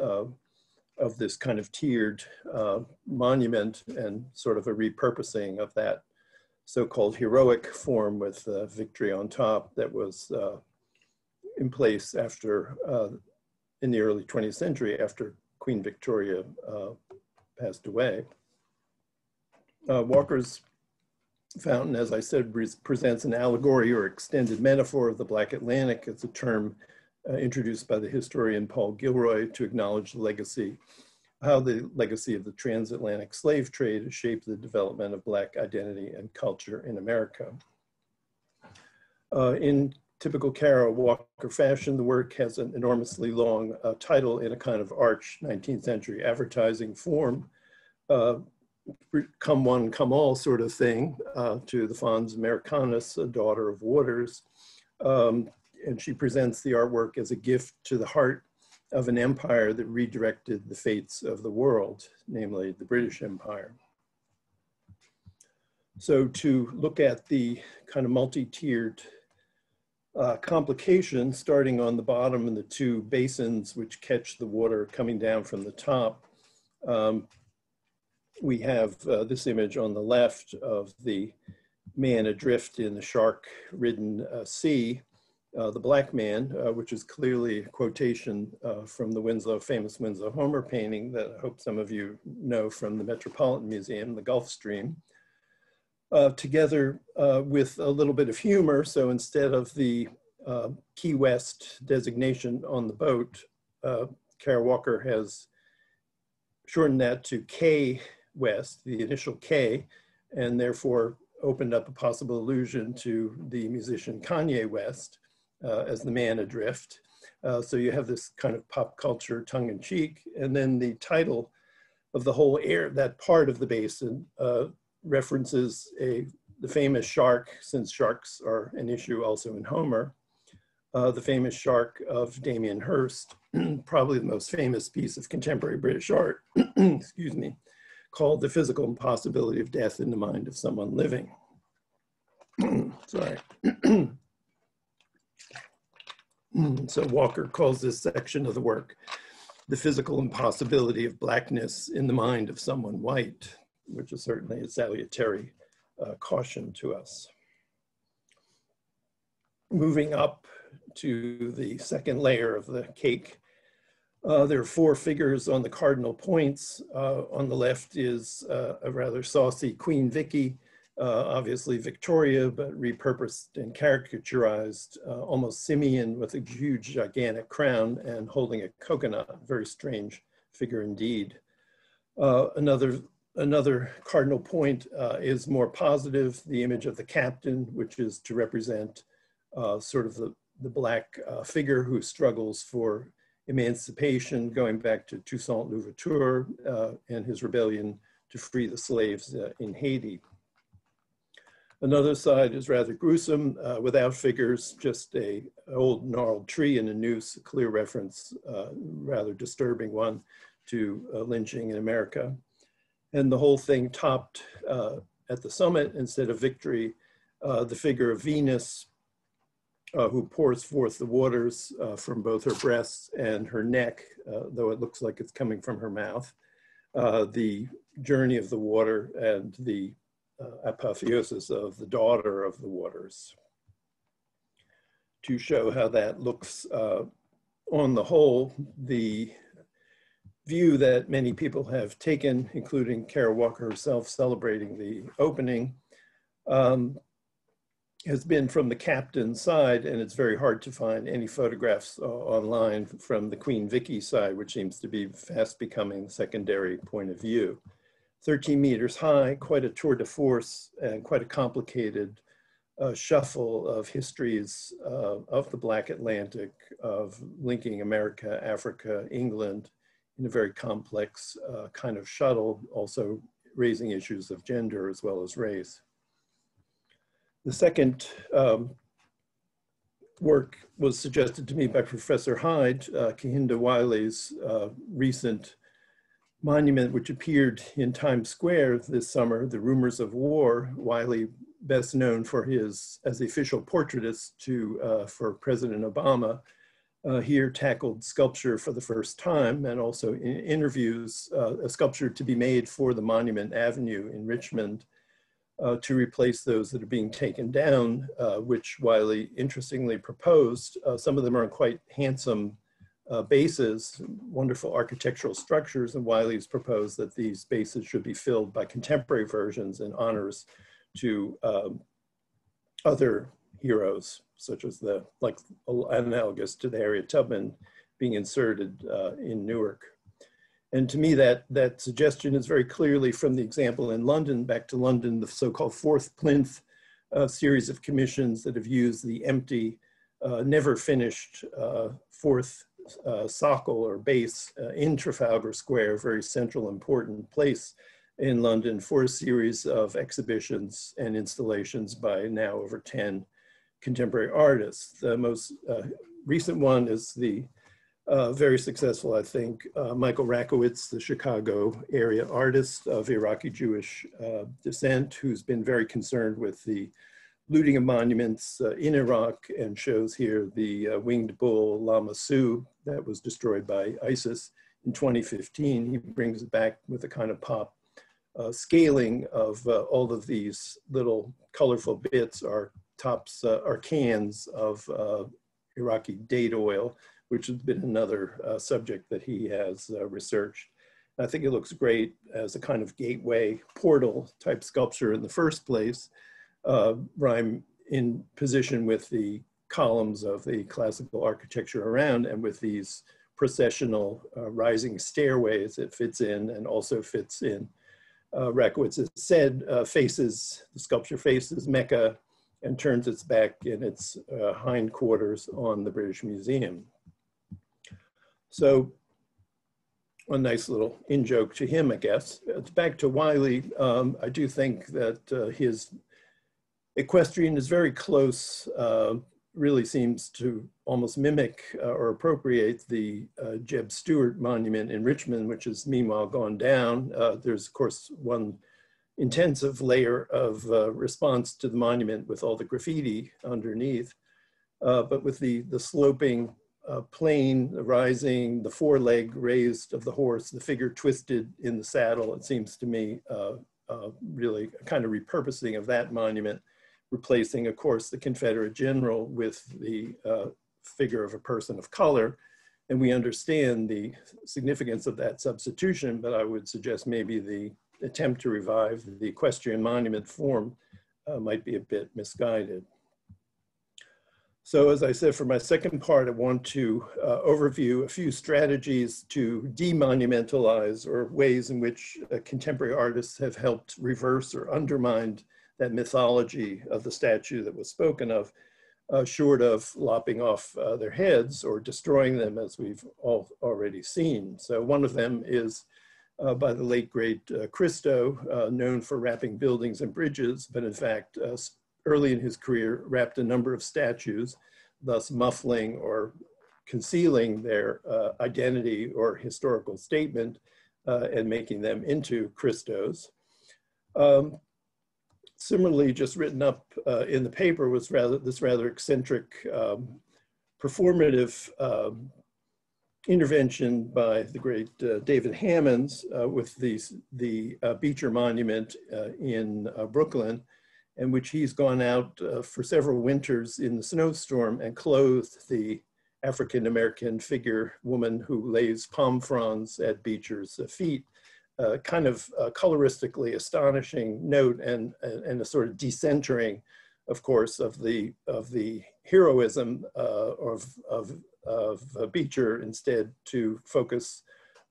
of this kind of tiered uh, monument and sort of a repurposing of that so-called heroic form with uh, victory on top that was uh, in place after, uh, in the early 20th century after Queen Victoria uh, passed away. Uh, Walker's fountain, as I said, presents an allegory or extended metaphor of the Black Atlantic. It's a term uh, introduced by the historian Paul Gilroy to acknowledge the legacy, how the legacy of the transatlantic slave trade shaped the development of Black identity and culture in America. Uh, in typical Kara Walker fashion, the work has an enormously long uh, title in a kind of arch 19th century advertising form. Uh, come one, come all sort of thing uh, to the Fons Americanus, a daughter of waters. Um, and she presents the artwork as a gift to the heart of an empire that redirected the fates of the world, namely the British Empire. So to look at the kind of multi-tiered uh, complication starting on the bottom and the two basins which catch the water coming down from the top, um, we have uh, this image on the left of the man adrift in the shark-ridden uh, sea, uh, the black man, uh, which is clearly a quotation uh, from the Winslow, famous Winslow Homer painting that I hope some of you know from the Metropolitan Museum, the Gulf Stream, uh, together with a little bit of humor. So instead of the Key West designation on the boat, Kara Walker has shortened that to K West, the initial K, and therefore opened up a possible allusion to the musician Kanye West uh, as the man adrift. Uh, so you have this kind of pop culture tongue in cheek. And then the title of the whole air, that part of the basin uh, references a, the famous shark, since sharks are an issue also in Homer, uh, the famous shark of Damien Hirst, *clears throat* probably the most famous piece of contemporary British art, *clears throat* excuse me, called The Physical Impossibility of Death in the Mind of Someone Living. *clears throat* Sorry. So Walker calls this section of the work the physical impossibility of blackness in the mind of someone white, which is certainly a salutary uh, caution to us. Moving up to the second layer of the cake, uh, there are four figures on the cardinal points. Uh, on the left is uh, a rather saucy Queen Vicky, uh, obviously Victoria, but repurposed and caricaturized, uh, almost simian with a huge gigantic crown and holding a coconut, very strange figure indeed. Uh, another, another cardinal point is more positive, the image of the captain, which is to represent sort of the, the black figure who struggles for emancipation, going back to Toussaint Louverture uh, and his rebellion to free the slaves uh, in Haiti. Another side is rather gruesome, uh, without figures, just a old gnarled tree in a noose, a clear reference, uh, rather disturbing one to uh, lynching in America. And the whole thing topped uh, at the summit instead of victory, the figure of Venus uh, who pours forth the waters uh, from both her breasts and her neck, uh, though it looks like it's coming from her mouth. Uh, the journey of the water and the uh, apotheosis of the daughter of the waters. To show how that looks uh, on the whole, the view that many people have taken, including Kara Walker herself celebrating the opening, um, has been from the captain's side, and it's very hard to find any photographs uh, online from the Queen Vicky side, which seems to be fast becoming secondary point of view. 13 meters high, quite a tour de force, and quite a complicated uh, shuffle of histories uh, of the Black Atlantic, of linking America, Africa, England, in a very complex uh, kind of shuttle, also raising issues of gender as well as race. The second um, work was suggested to me by Professor Hyde, uh, Kehinde Wiley's uh, recent monument, which appeared in Times Square this summer, The Rumors of War. Wiley, best known for his, as the official portraitist to, uh, for President Obama, uh, here tackled sculpture for the first time and also in interviews uh, a sculpture to be made for the Monument Avenue in Richmond uh, to replace those that are being taken down, uh, which Wiley interestingly proposed. Uh, some of them are quite handsome uh, bases, wonderful architectural structures, and Wiley's proposed that these bases should be filled by contemporary versions and honors to um, other heroes, such as the, like analogous to the Harriet Tubman being inserted uh, in Newark. And to me, that, that suggestion is very clearly from the example in London, back to London, the so-called fourth plinth uh, series of commissions that have used the empty, uh, never finished uh, fourth uh, or base uh, in Trafalgar Square, very central important place in London for a series of exhibitions and installations by now over 10 contemporary artists. The most uh, recent one is the uh, very successful, I think, uh, Michael Rakowitz, the Chicago area artist of Iraqi Jewish uh, descent, who's been very concerned with the looting of monuments uh, in Iraq and shows here the uh, winged bull Lamassu that was destroyed by ISIS in 2015. He brings it back with a kind of pop scaling of all of these little colorful bits are tops uh, are cans of uh, Iraqi date oil, which has been another uh, subject that he has researched. I think it looks great as a kind of gateway portal type sculpture in the first place. Uh, rhyme in position with the columns of the classical architecture around and with these processional uh, rising stairways it fits in and also fits in. Uh, Rakowitz has said uh, faces, the sculpture faces Mecca and turns its back in its uh, hindquarters on the British Museum. So a nice little in-joke to him, I guess. It's back to Wiley. Um, I do think that uh, his equestrian is very close, uh, really seems to almost mimic uh, or appropriate the uh, Jeb Stuart monument in Richmond, which has meanwhile gone down. Uh, there's of course one intensive layer of uh, response to the monument with all the graffiti underneath. Uh, but with the, the sloping plane, rising, the foreleg raised of the horse, the figure twisted in the saddle, it seems to me really kind of repurposing of that monument, replacing, of course, the Confederate general with the uh, figure of a person of color. And we understand the significance of that substitution, but I would suggest maybe the attempt to revive the equestrian monument form uh, might be a bit misguided. So as I said, for my second part, I want to uh, overview a few strategies to demonumentalize or ways in which uh, contemporary artists have helped reverse or undermine that mythology of the statue that was spoken of, uh, short of lopping off uh, their heads or destroying them as we've all already seen. So one of them is uh, by the late great uh, Christo, uh, known for wrapping buildings and bridges, but in fact, uh, early in his career, wrapped a number of statues, thus muffling or concealing their identity or historical statement and making them into Christos. Um, similarly, just written up in the paper was rather this rather eccentric um, performative um, intervention by the great uh, David Hammons uh, with the, the uh, Beecher Monument uh, in uh, Brooklyn, in which he's gone out uh, for several winters in the snowstorm and clothed the African American figure woman who lays palm fronds at Beecher's feet. Kind of coloristically astonishing note and, and a sort of decentering, of course, of the, of the heroism of, of of uh, Beecher instead to focus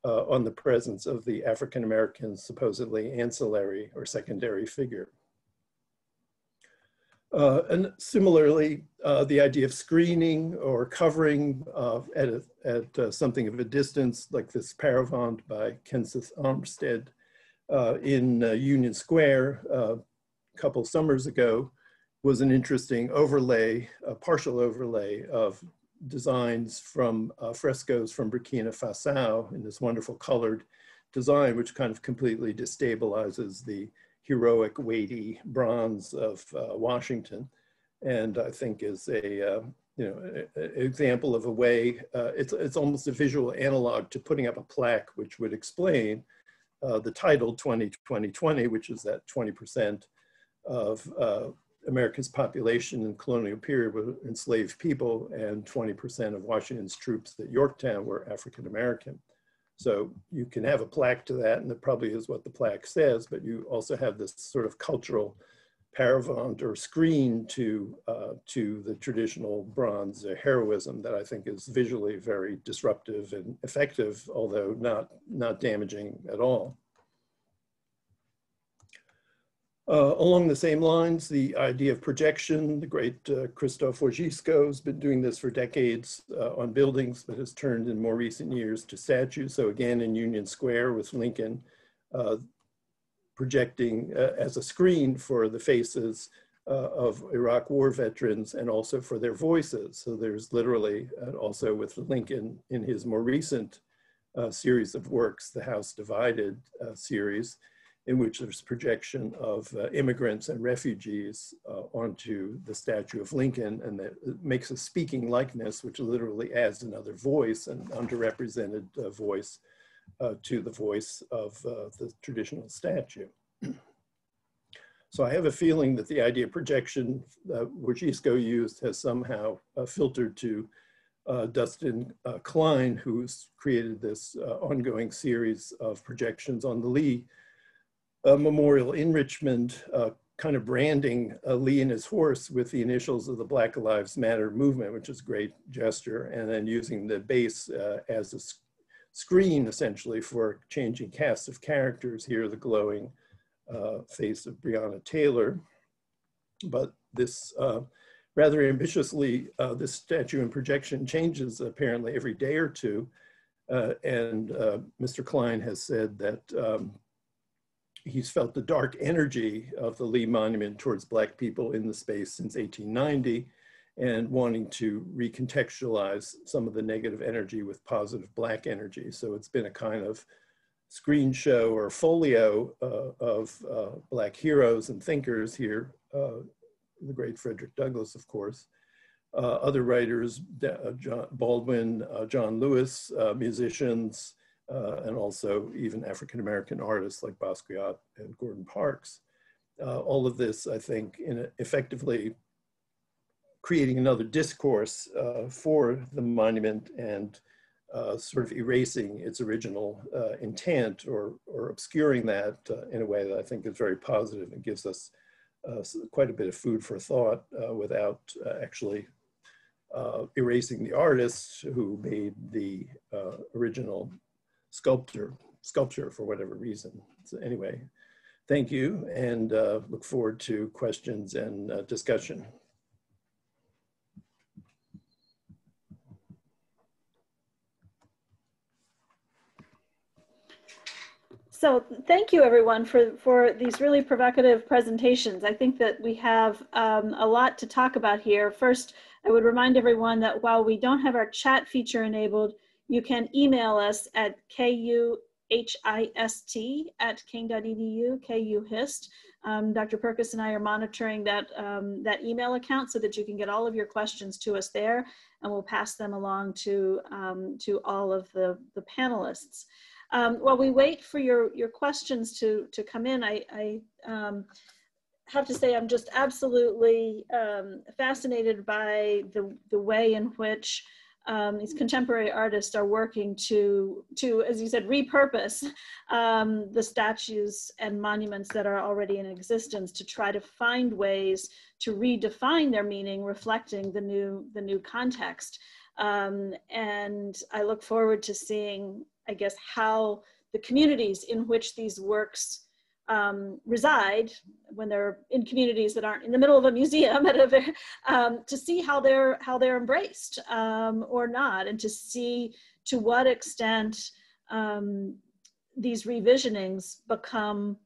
uh, on the presence of the African American supposedly ancillary or secondary figure. Uh, and similarly, uh, the idea of screening or covering uh, at, a, at uh, something of a distance, like this Paravent by Kenseth Armstead in Union Square a couple summers ago, was an interesting overlay, a partial overlay of designs from uh, frescoes from Burkina Faso in this wonderful colored design, which kind of completely destabilizes the heroic, weighty bronze of uh, Washington. And I think is a, uh, you know, a, a example of a way, uh, it's, it's almost a visual analog to putting up a plaque which would explain uh, the title 2020, which is that 20% of uh, America's population in the colonial period were enslaved people and 20% of Washington's troops at Yorktown were African American. So you can have a plaque to that, and it probably is what the plaque says, but you also have this sort of cultural paravent or screen to, uh, to the traditional bronze heroism that I think is visually very disruptive and effective, although not, not damaging at all. Uh, along the same lines, the idea of projection, the great uh, Krzysztof has been doing this for decades uh, on buildings, but has turned in more recent years to statues. So again, in Union Square with Lincoln, uh, projecting uh, as a screen for the faces uh, of Iraq war veterans and also for their voices. So there's literally also with Lincoln in his more recent series of works, the House Divided series, in which there's projection of uh, immigrants and refugees uh, onto the statue of Lincoln, and that makes a speaking likeness, which literally adds another voice, an underrepresented uh, voice, uh, to the voice of uh, the traditional statue. so I have a feeling that the idea of projection that Wodiczko used has somehow uh, filtered to Dustin Klein, who's created this ongoing series of projections on the Lee uh, memorial in Richmond, uh, kind of branding uh, Lee and his horse with the initials of the Black Lives Matter movement, which is a great gesture, and then using the base uh, as a screen essentially for changing casts of characters. Here, the glowing uh, face of Breonna Taylor. But this uh, rather ambitiously, this statue and projection changes apparently every day or two. and Mr. Klein has said that um, he's felt the dark energy of the Lee Monument towards Black people in the space since 1890 and wanting to recontextualize some of the negative energy with positive Black energy. So it's been a kind of screen show or folio uh, of uh, Black heroes and thinkers here, uh, the great Frederick Douglass, of course. Uh, other writers, uh, John Baldwin, uh, John Lewis, musicians, uh, and also even African American artists like Basquiat and Gordon Parks. Uh, all of this, I think, in effectively creating another discourse uh, for the monument and uh, sort of erasing its original uh, intent or, or obscuring that uh, in a way that I think is very positive and gives us quite a bit of food for thought without actually uh, erasing the artists who made the uh, original sculpture, sculpture for whatever reason. So anyway, thank you and uh, look forward to questions and uh, discussion. So thank you everyone for, for these really provocative presentations. I think that we have um, a lot to talk about here. First, I would remind everyone that while we don't have our chat feature enabled, you can email us at kuhist at kean.edu, kuhist. Um, Dr. Purkis and I are monitoring that, um, that email account so that you can get all of your questions to us there and we'll pass them along to, um, to all of the, the panelists. Um, while we wait for your, your questions to, to come in, I, I um, have to say I'm just absolutely um, fascinated by the, the way in which um, these contemporary artists are working to, to as you said, repurpose um, the statues and monuments that are already in existence to try to find ways to redefine their meaning, reflecting the new, the new context. Um, and I look forward to seeing, I guess, how the communities in which these works um, reside when they're in communities that aren't in the middle of a museum *laughs* at a, um, to see how they're how they're embraced um, or not and to see to what extent um, these revisionings become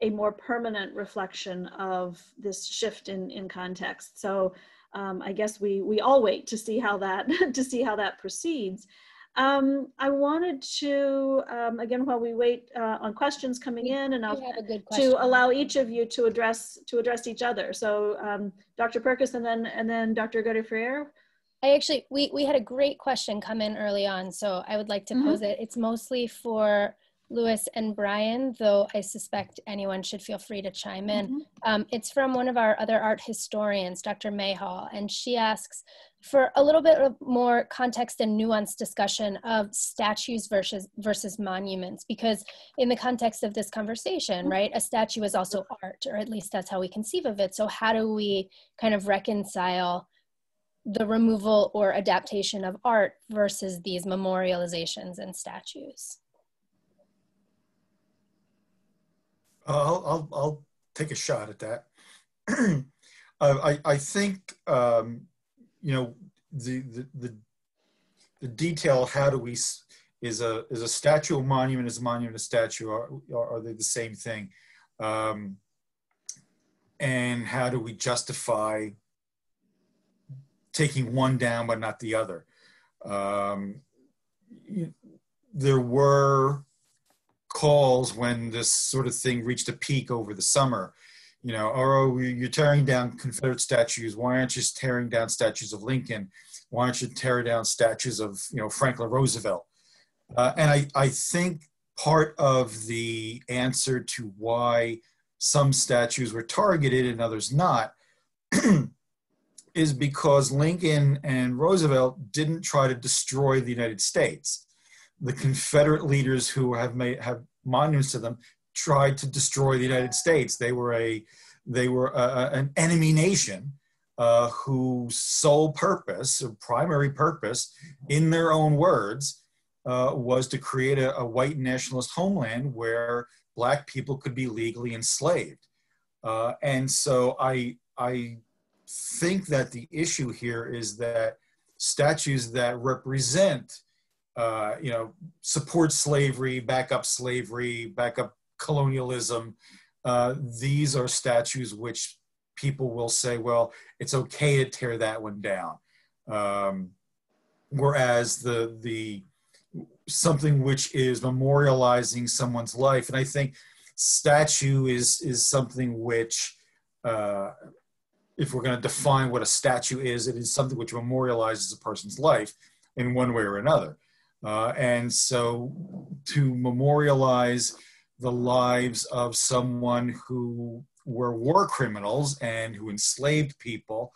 a more permanent reflection of this shift in, in context. So um, I guess we we all wait to see how that *laughs* to see how that proceeds. Um, I wanted to, um, again, while we wait uh, on questions coming in and I'll, to allow each of you to address to address each other. So um, Dr. Purkis and then and then Dr. Godefroy. I actually, we, we had a great question come in early on, so I would like to Mhm. pose it. It's mostly for Lewis and Brian, though I suspect anyone should feel free to chime in. Mhm. Um, it's from one of our other art historians, Dr. Mayhall, and she asks for a little bit of more context and nuanced discussion of statues versus versus monuments, because in the context of this conversation, right, a statue is also art, or at least that's how we conceive of it. So how do we kind of reconcile the removal or adaptation of art versus these memorializations and statues? I'll, I'll, I'll take a shot at that. *clears throat* uh, I, I think, um, you know, the, the, the, the detail, how do we, is a, is a statue a monument, is a monument a statue, are, are they the same thing? Um, and how do we justify taking one down but not the other? Um, you- there were calls when this sort of thing reached a peak over the summer. You know, oh, you're tearing down Confederate statues. Why aren't you tearing down statues of Lincoln? Why aren't you tearing down statues of, you know, Franklin Roosevelt? Uh, and I, I think part of the answer to why some statues were targeted and others not *clears throat* is because Lincoln and Roosevelt didn't try to destroy the United States the Confederate leaders who have made have monuments to them tried to destroy the United States. They were a they were a, an enemy nation uh, whose sole purpose, or primary purpose, in their own words, uh, was to create a, a white nationalist homeland where black people could be legally enslaved. Uh, and so I I think that the issue here is that statues that represent uh, you know, support slavery, back up slavery, back up colonialism. Uh, these are statues which people will say, well, it's okay to tear that one down. Um, whereas the the something which is memorializing someone's life, and I think statue is is something which. Uh, if we're going to define what a statue is, it is something which memorializes a person's life in one way or another. Uh, and so to memorialize the lives of someone who were war criminals and who enslaved people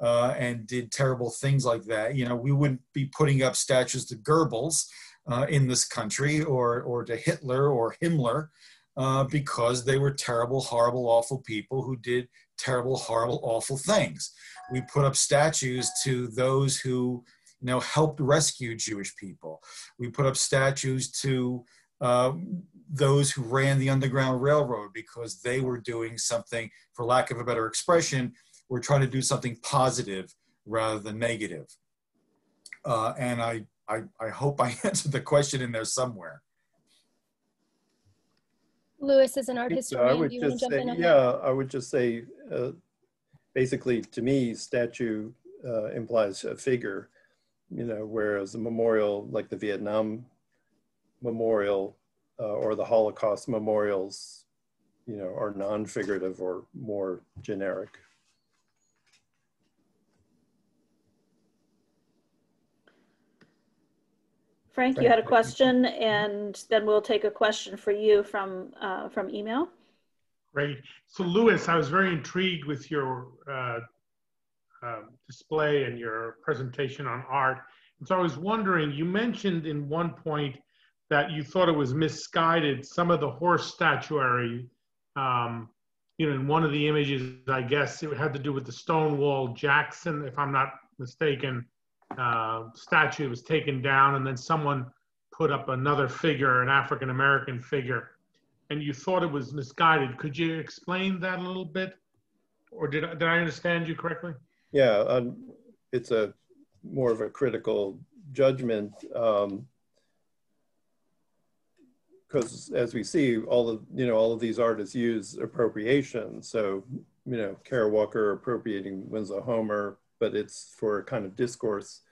uh, and did terrible things like that, you know, we wouldn't be putting up statues to Goebbels uh, in this country or, or to Hitler or Himmler uh, because they were terrible, horrible, awful people who did terrible, horrible, awful things. We put up statues to those who you know, helped rescue Jewish people. We put up statues to uh, those who ran the Underground Railroad because they were doing something, for lack of a better expression, we're trying to do something positive rather than negative. Uh, and I, I, I hope I *laughs* answered the question in there somewhere. Lewis is an art So I historian. would Do you want to jump say, in on that? yeah, I would just say, uh, basically, to me, statue uh, implies a figure, you know, whereas a memorial like the Vietnam Memorial uh, or the Holocaust memorials, you know, are non-figurative or more generic. Frank, you had a question, and then we'll take a question for you from, uh, from email. Great. So Louis, I was very intrigued with your uh, uh, display and your presentation on art. And so I was wondering, you mentioned in one point that you thought it was misguided, some of the horse statuary, um, you know, in one of the images, I guess it had to do with the Stonewall Jackson, if I'm not mistaken, uh, statue was taken down and then someone put up another figure, an African-American figure and you thought it was misguided. Could you explain that a little bit? Or did did I understand you correctly? Yeah, um, it's a more of a critical judgment. Um, because as we see, all of you know, all of these artists use appropriation. So you know, Kara Walker appropriating Winslow Homer, but it's for a kind of discourse.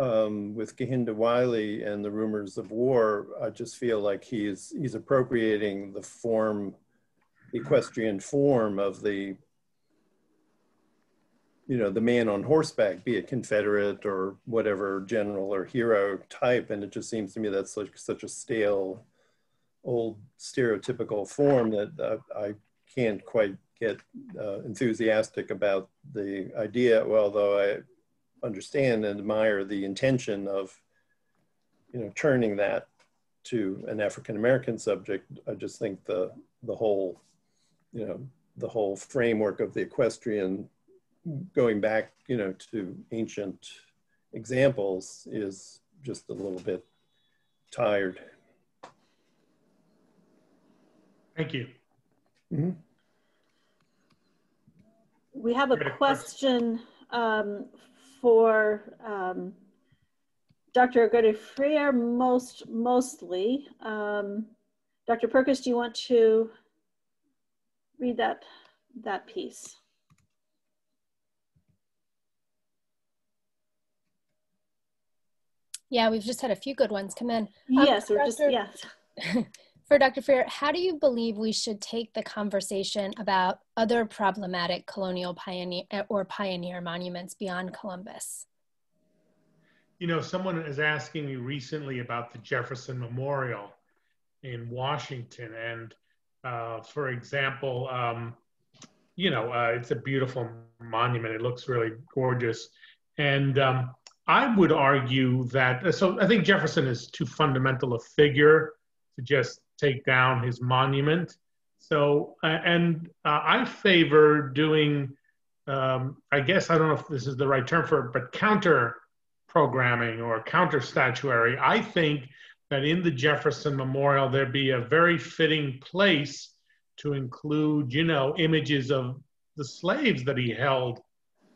Um, with Kehinde Wiley and the rumors of war, I just feel like he's he's appropriating the form, equestrian form of the you know, the man on horseback, be a Confederate or whatever general or hero type. And it just seems to me that's like such a stale, old stereotypical form that uh, I can't quite get uh, enthusiastic about the idea. Well, though I understand and admire the intention of, you know, turning that to an African American subject, I just think the the whole, you know, the whole framework of the equestrian going back, you know, to ancient examples is just a little bit tired. Thank you. Mm -hmm. We have a question um, for um, Dr. Argote-Freyre most, mostly. Um, Dr. Perkis, do you want to read that, that piece? Yeah, we've just had a few good ones come in. Yes, um, we're just, yes. *laughs* for Dr. Freyre, how do you believe we should take the conversation about other problematic colonial pioneer or pioneer monuments beyond Columbus? You know, someone is asking me recently about the Jefferson Memorial in Washington. And uh, for example, um, you know, uh, it's a beautiful monument. It looks really gorgeous. And um, I would argue that, so I think Jefferson is too fundamental a figure to just take down his monument. So, uh, and uh, I favor doing, um, I guess, I don't know if this is the right term for it, but counter programming or counter statuary. I think that in the Jefferson Memorial, there'd be a very fitting place to include, you know, images of the slaves that he held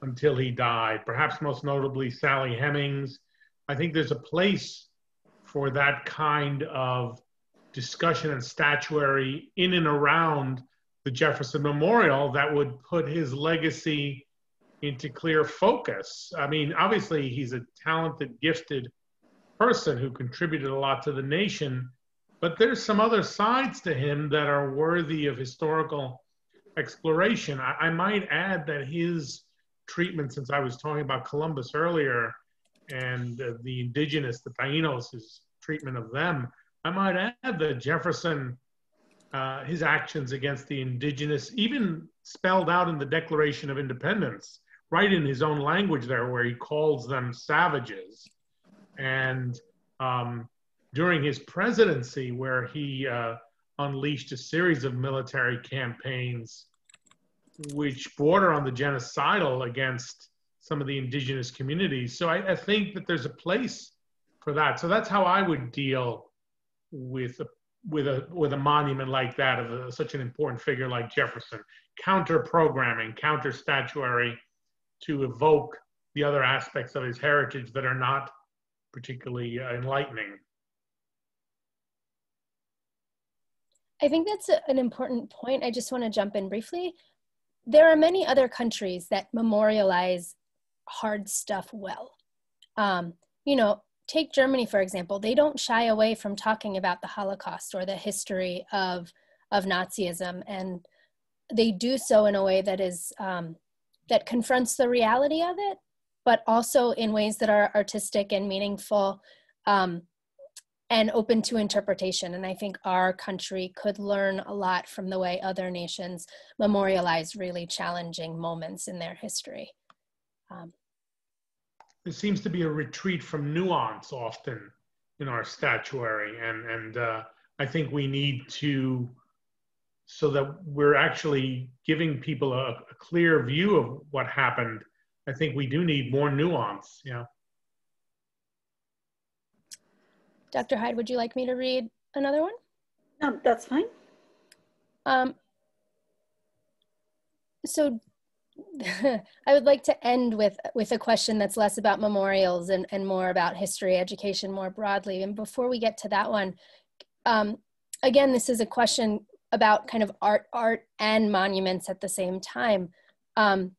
until he died, perhaps most notably Sally Hemings. I think there's a place for that kind of discussion and statuary in and around the Jefferson Memorial that would put his legacy into clear focus. I mean, obviously, he's a talented, gifted person who contributed a lot to the nation, but there's some other sides to him that are worthy of historical exploration. I, I might add that his treatment, since I was talking about Columbus earlier and uh, the indigenous, the Taínos' his treatment of them, I might add that Jefferson, uh, his actions against the indigenous, even spelled out in the Declaration of Independence, right in his own language there, where he calls them savages. And um, during his presidency, where he uh, unleashed a series of military campaigns which border on the genocidal against some of the indigenous communities. So I, I think that there's a place for that. So that's how I would deal with a, with a with a monument like that of a, such an important figure like Jefferson. Counter programming, counter statuary, to evoke the other aspects of his heritage that are not particularly uh, enlightening. I think that's an important point. I just want to jump in briefly there are many other countries that memorialize hard stuff well. Um, you know, take Germany, for example, they don't shy away from talking about the Holocaust or the history of, of Nazism. And they do so in a way that is, um, that confronts the reality of it, but also in ways that are artistic and meaningful. Um, and open to interpretation. And I think our country could learn a lot from the way other nations memorialize really challenging moments in their history. Um, there seems to be a retreat from nuance often in our statuary, and and uh, I think we need to, so that we're actually giving people a, a clear view of what happened. I think we do need more nuance. Yeah. Dr. Hyde, would you like me to read another one? Um, that's fine. Um, so *laughs* I would like to end with, with a question that's less about memorials and, and more about history education more broadly. And before we get to that one, um, again, this is a question about kind of art, art and monuments at the same time. Um,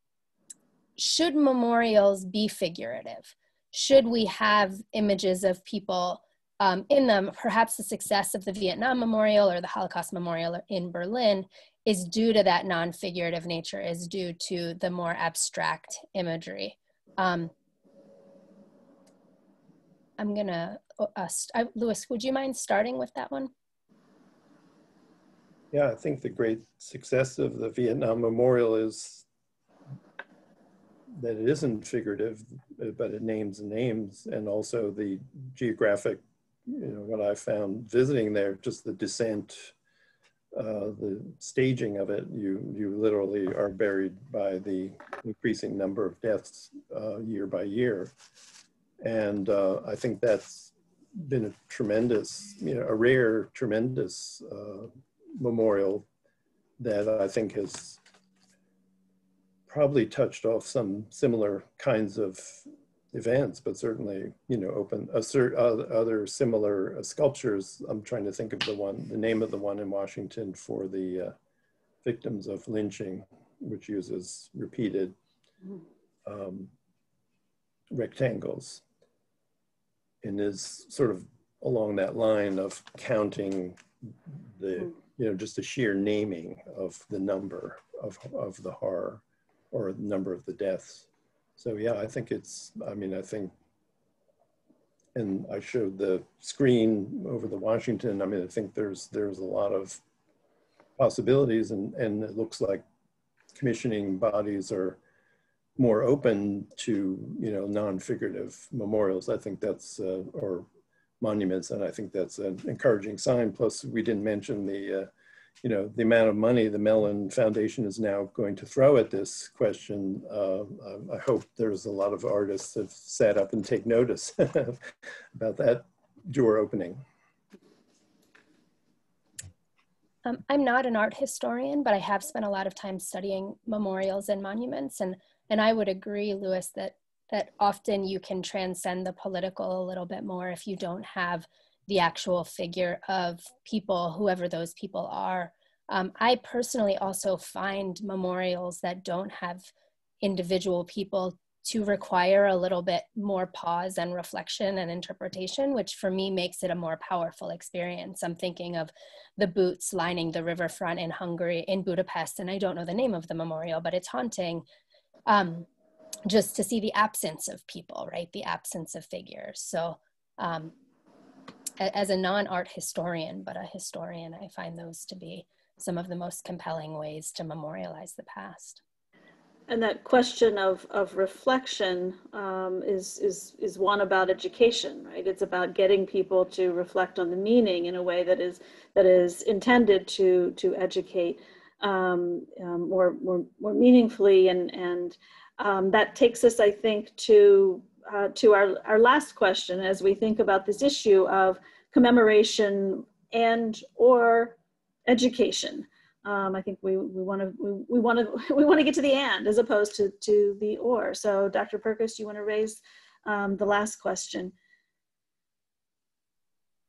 should memorials be figurative? Should we have images of people um, in them, perhaps the success of the Vietnam Memorial or the Holocaust Memorial in Berlin is due to that non-figurative nature, is due to the more abstract imagery. Um, I'm gonna, uh, I, Louis, would you mind starting with that one? Yeah, I think the great success of the Vietnam Memorial is that it isn't figurative, but it names names, and also the geographic, you know, what I found visiting there, just the descent, uh, the staging of it, you, you literally are buried by the increasing number of deaths uh, year by year. And uh, I think that's been a tremendous, you know, a rare, tremendous uh, memorial that I think has probably touched off some similar kinds of events, but certainly, you know, open assert other similar uh, sculptures. I'm trying to think of the one, the name of the one in Washington for the uh, victims of lynching, which uses repeated um, rectangles and is sort of along that line of counting the, hmm. you know, just the sheer naming of the number of, of the horror or the number of the deaths. So yeah, I think it's, I mean, I think, and I showed the screen over the Washington. I mean, I think there's, there's a lot of possibilities and, and it looks like commissioning bodies are more open to you know non-figurative memorials. I think that's uh, or monuments, and I think that's an encouraging sign. Plus, we didn't mention the uh, you know the amount of money the Mellon Foundation is now going to throw at this question. Uh, I hope there's a lot of artists have sat up and take notice *laughs* about that door opening. Um, I'm not an art historian, but I have spent a lot of time studying memorials and monuments, and and I would agree, Louis, that that often you can transcend the political a little bit more if you don't have the actual figure of people, whoever those people are. Um, I personally also find memorials that don't have individual people to require a little bit more pause and reflection and interpretation, which for me makes it a more powerful experience. I'm thinking of the boots lining the riverfront in Hungary, in Budapest, and I don't know the name of the memorial, but it's haunting um, just to see the absence of people, right? The absence of figures. So, um, as a non art historian, but a historian, I find those to be some of the most compelling ways to memorialize the past. And that question of, of reflection um, is, is, is one about education, right? It's about getting people to reflect on the meaning in a way that is, that is intended to, to educate um, um, more, more, more meaningfully. And, and um, that takes us, I think, to, uh, to our, our last question as we think about this issue of commemoration and or education. Um, I think we, want to we, want to we want to *laughs* get to the and as opposed to to the or. So, Dr. Purkis, you want to raise um, the last question?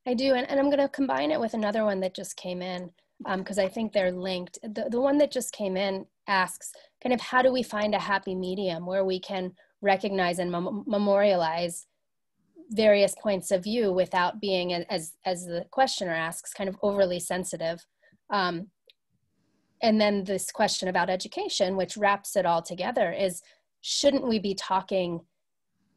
I do, and, and I'm going to combine it with another one that just came in because um, I think they're linked. The, the one that just came in asks kind of how do we find a happy medium where we can recognize and mem memorialize various points of view without being, as, as the questioner asks, kind of overly sensitive. Um, and then this question about education, which wraps it all together, is shouldn't we be talking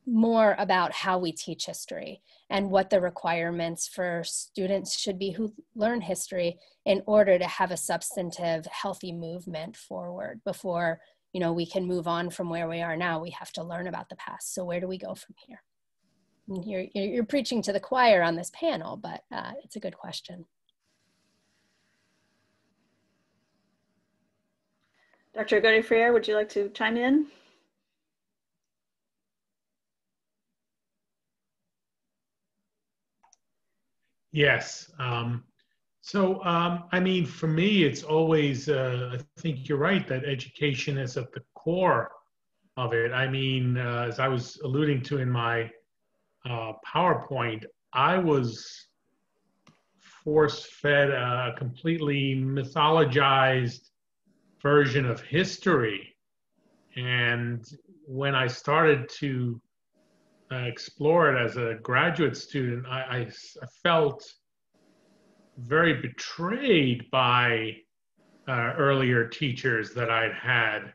more about how we teach history and what the requirements for students should be who learn history in order to have a substantive healthy movement forward before you know we can move on from where we are now. We have to learn about the past. So where do we go from here? You're, you're preaching to the choir on this panel but uh, it's a good question. Dr Argote-Freyre, would you like to chime in? Yes. Um, so, um, I mean, for me, it's always, uh, I think you're right that education is at the core of it. I mean, uh, as I was alluding to in my uh, PowerPoint, I was force fed a completely mythologized version of history. And when I started to uh, explore it as a graduate student, I, I, I, felt very betrayed by uh, earlier teachers that I'd had.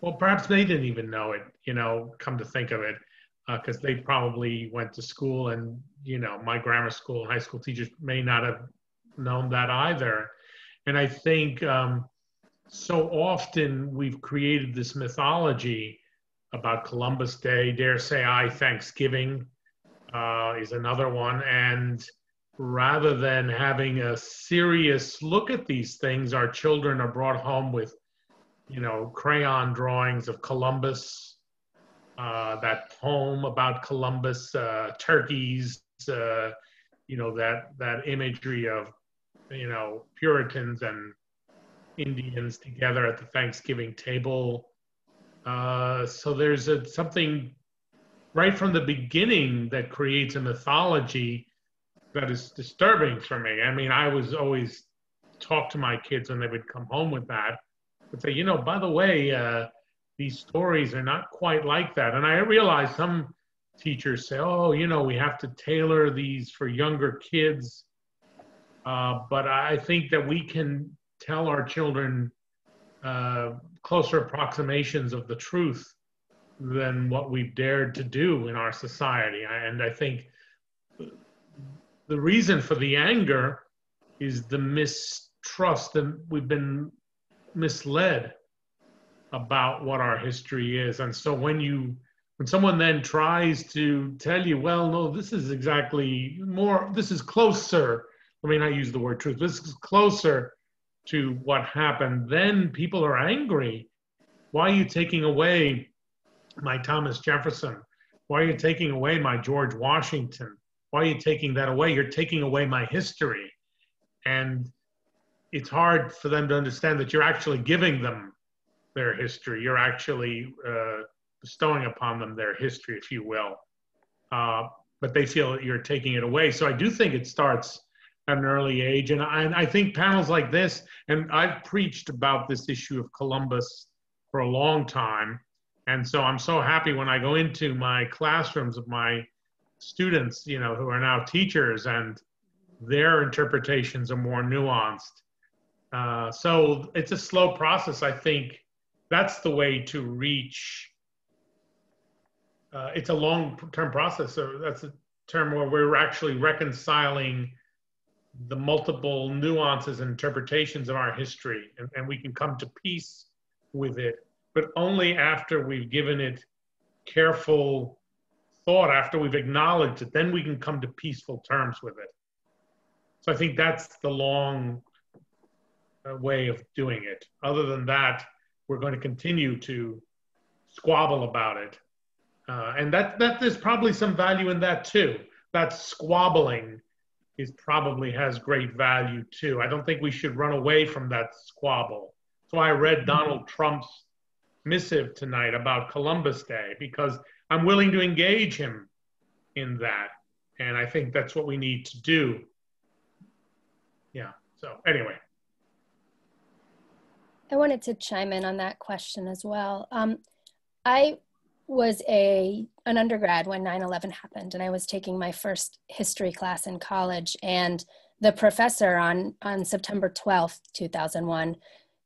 Well, perhaps they didn't even know it, you know, come to think of it, because uh, they probably went to school and, you know, my grammar school high school teachers may not have known that either. And I think um, so often we've created this mythology about Columbus Day, dare say I, Thanksgiving uh, is another one. And rather than having a serious look at these things, our children are brought home with, you know, crayon drawings of Columbus, uh, that poem about Columbus, uh, turkeys, uh, you know, that, that imagery of, you know, Puritans and Indians together at the Thanksgiving table. Uh, so there's a, something right from the beginning that creates a mythology that is disturbing for me. I mean, I was always talk to my kids when they would come home with that, but say, you know, by the way, uh, these stories are not quite like that. And I realize some teachers say, oh, you know, we have to tailor these for younger kids. Uh, but I think that we can tell our children uh, closer approximations of the truth than what we've dared to do in our society. And I think the reason for the anger is the mistrust and we've been misled about what our history is. And so when you when someone then tries to tell you, well, no, this is exactly more, this is closer, let me not use the word truth, this is closer to what happened, then people are angry. Why are you taking away my Thomas Jefferson? Why are you taking away my George Washington? Why are you taking that away? You're taking away my history. And it's hard for them to understand that you're actually giving them their history. You're actually uh, bestowing upon them their history, if you will. Uh, but they feel that you're taking it away. So I do think it starts at an early age. And I, and I think panels like this, and I've preached about this issue of Columbus for a long time. And so I'm so happy when I go into my classrooms of my students, you know, who are now teachers and their interpretations are more nuanced. Uh, so it's a slow process. I think that's the way to reach. Uh, it's a long-term process. So that's a term where we're actually reconciling the multiple nuances and interpretations of our history, and, and we can come to peace with it, but only after we've given it careful thought, after we've acknowledged it, then we can come to peaceful terms with it. So I think that's the long uh, way of doing it. Other than that, we're going to continue to squabble about it. Uh, and that, that there's probably some value in that too. That squabbling is probably has great value too. I don't think we should run away from that squabble. So I read Donald Trump's missive tonight about Columbus Day because I'm willing to engage him in that. And I think that's what we need to do. Yeah. So anyway. I wanted to chime in on that question as well. Um, I was a an undergrad when 9/11 happened and I was taking my first history class in college and the professor on on September 12th 2001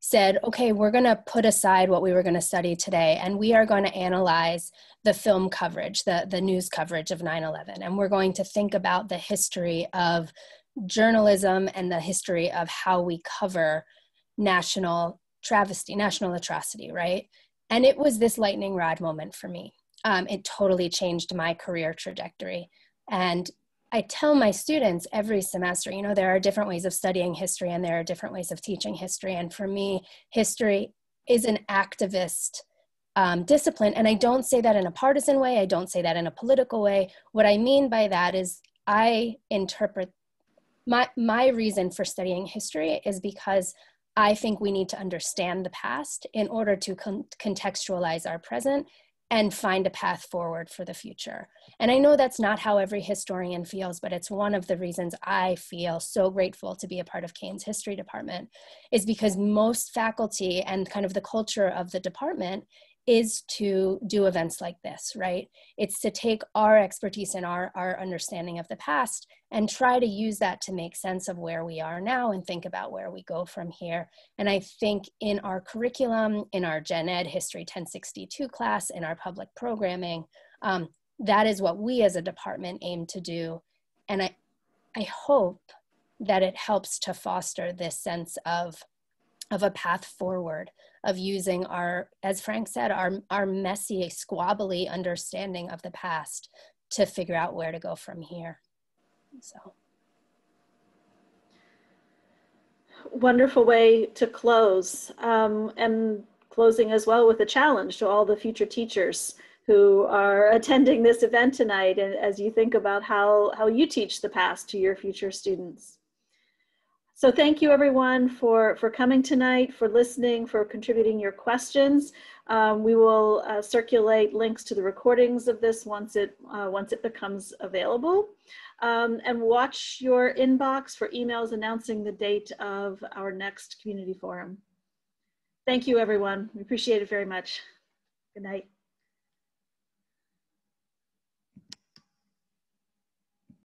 said okay we're going to put aside what we were going to study today and we are going to analyze the film coverage the the news coverage of 9/11 and we're going to think about the history of journalism and the history of how we cover national travesty national atrocity right and it was this lightning rod moment for me. Um, it totally changed my career trajectory. And I tell my students every semester, you know, there are different ways of studying history and there are different ways of teaching history. And for me, history is an activist um, discipline. And I don't say that in a partisan way, I don't say that in a political way. What I mean by that is I interpret my, my reason for studying history is because I think we need to understand the past in order to con- contextualize our present and find a path forward for the future. And I know that's not how every historian feels, but it's one of the reasons I feel so grateful to be a part of Kean's history department, is because most faculty and kind of the culture of the department is to do events like this, right? It's to take our expertise and our, our understanding of the past and try to use that to make sense of where we are now and think about where we go from here. And I think in our curriculum, in our Gen Ed History 1062 class, in our public programming, um, that is what we as a department aim to do. And I, I hope that it helps to foster this sense of, of a path forward, of using our, as Frank said, our, our messy, squabbly understanding of the past to figure out where to go from here. So. Wonderful way to close. Um, and closing as well with a challenge to all the future teachers who are attending this event tonight and as you think about how, how you teach the past to your future students. So thank you everyone for, for coming tonight, for listening, for contributing your questions. Um, we will uh, circulate links to the recordings of this once it, uh, once it becomes available. Um, and watch your inbox for emails announcing the date of our next community forum. Thank you everyone. We appreciate it very much. Good night.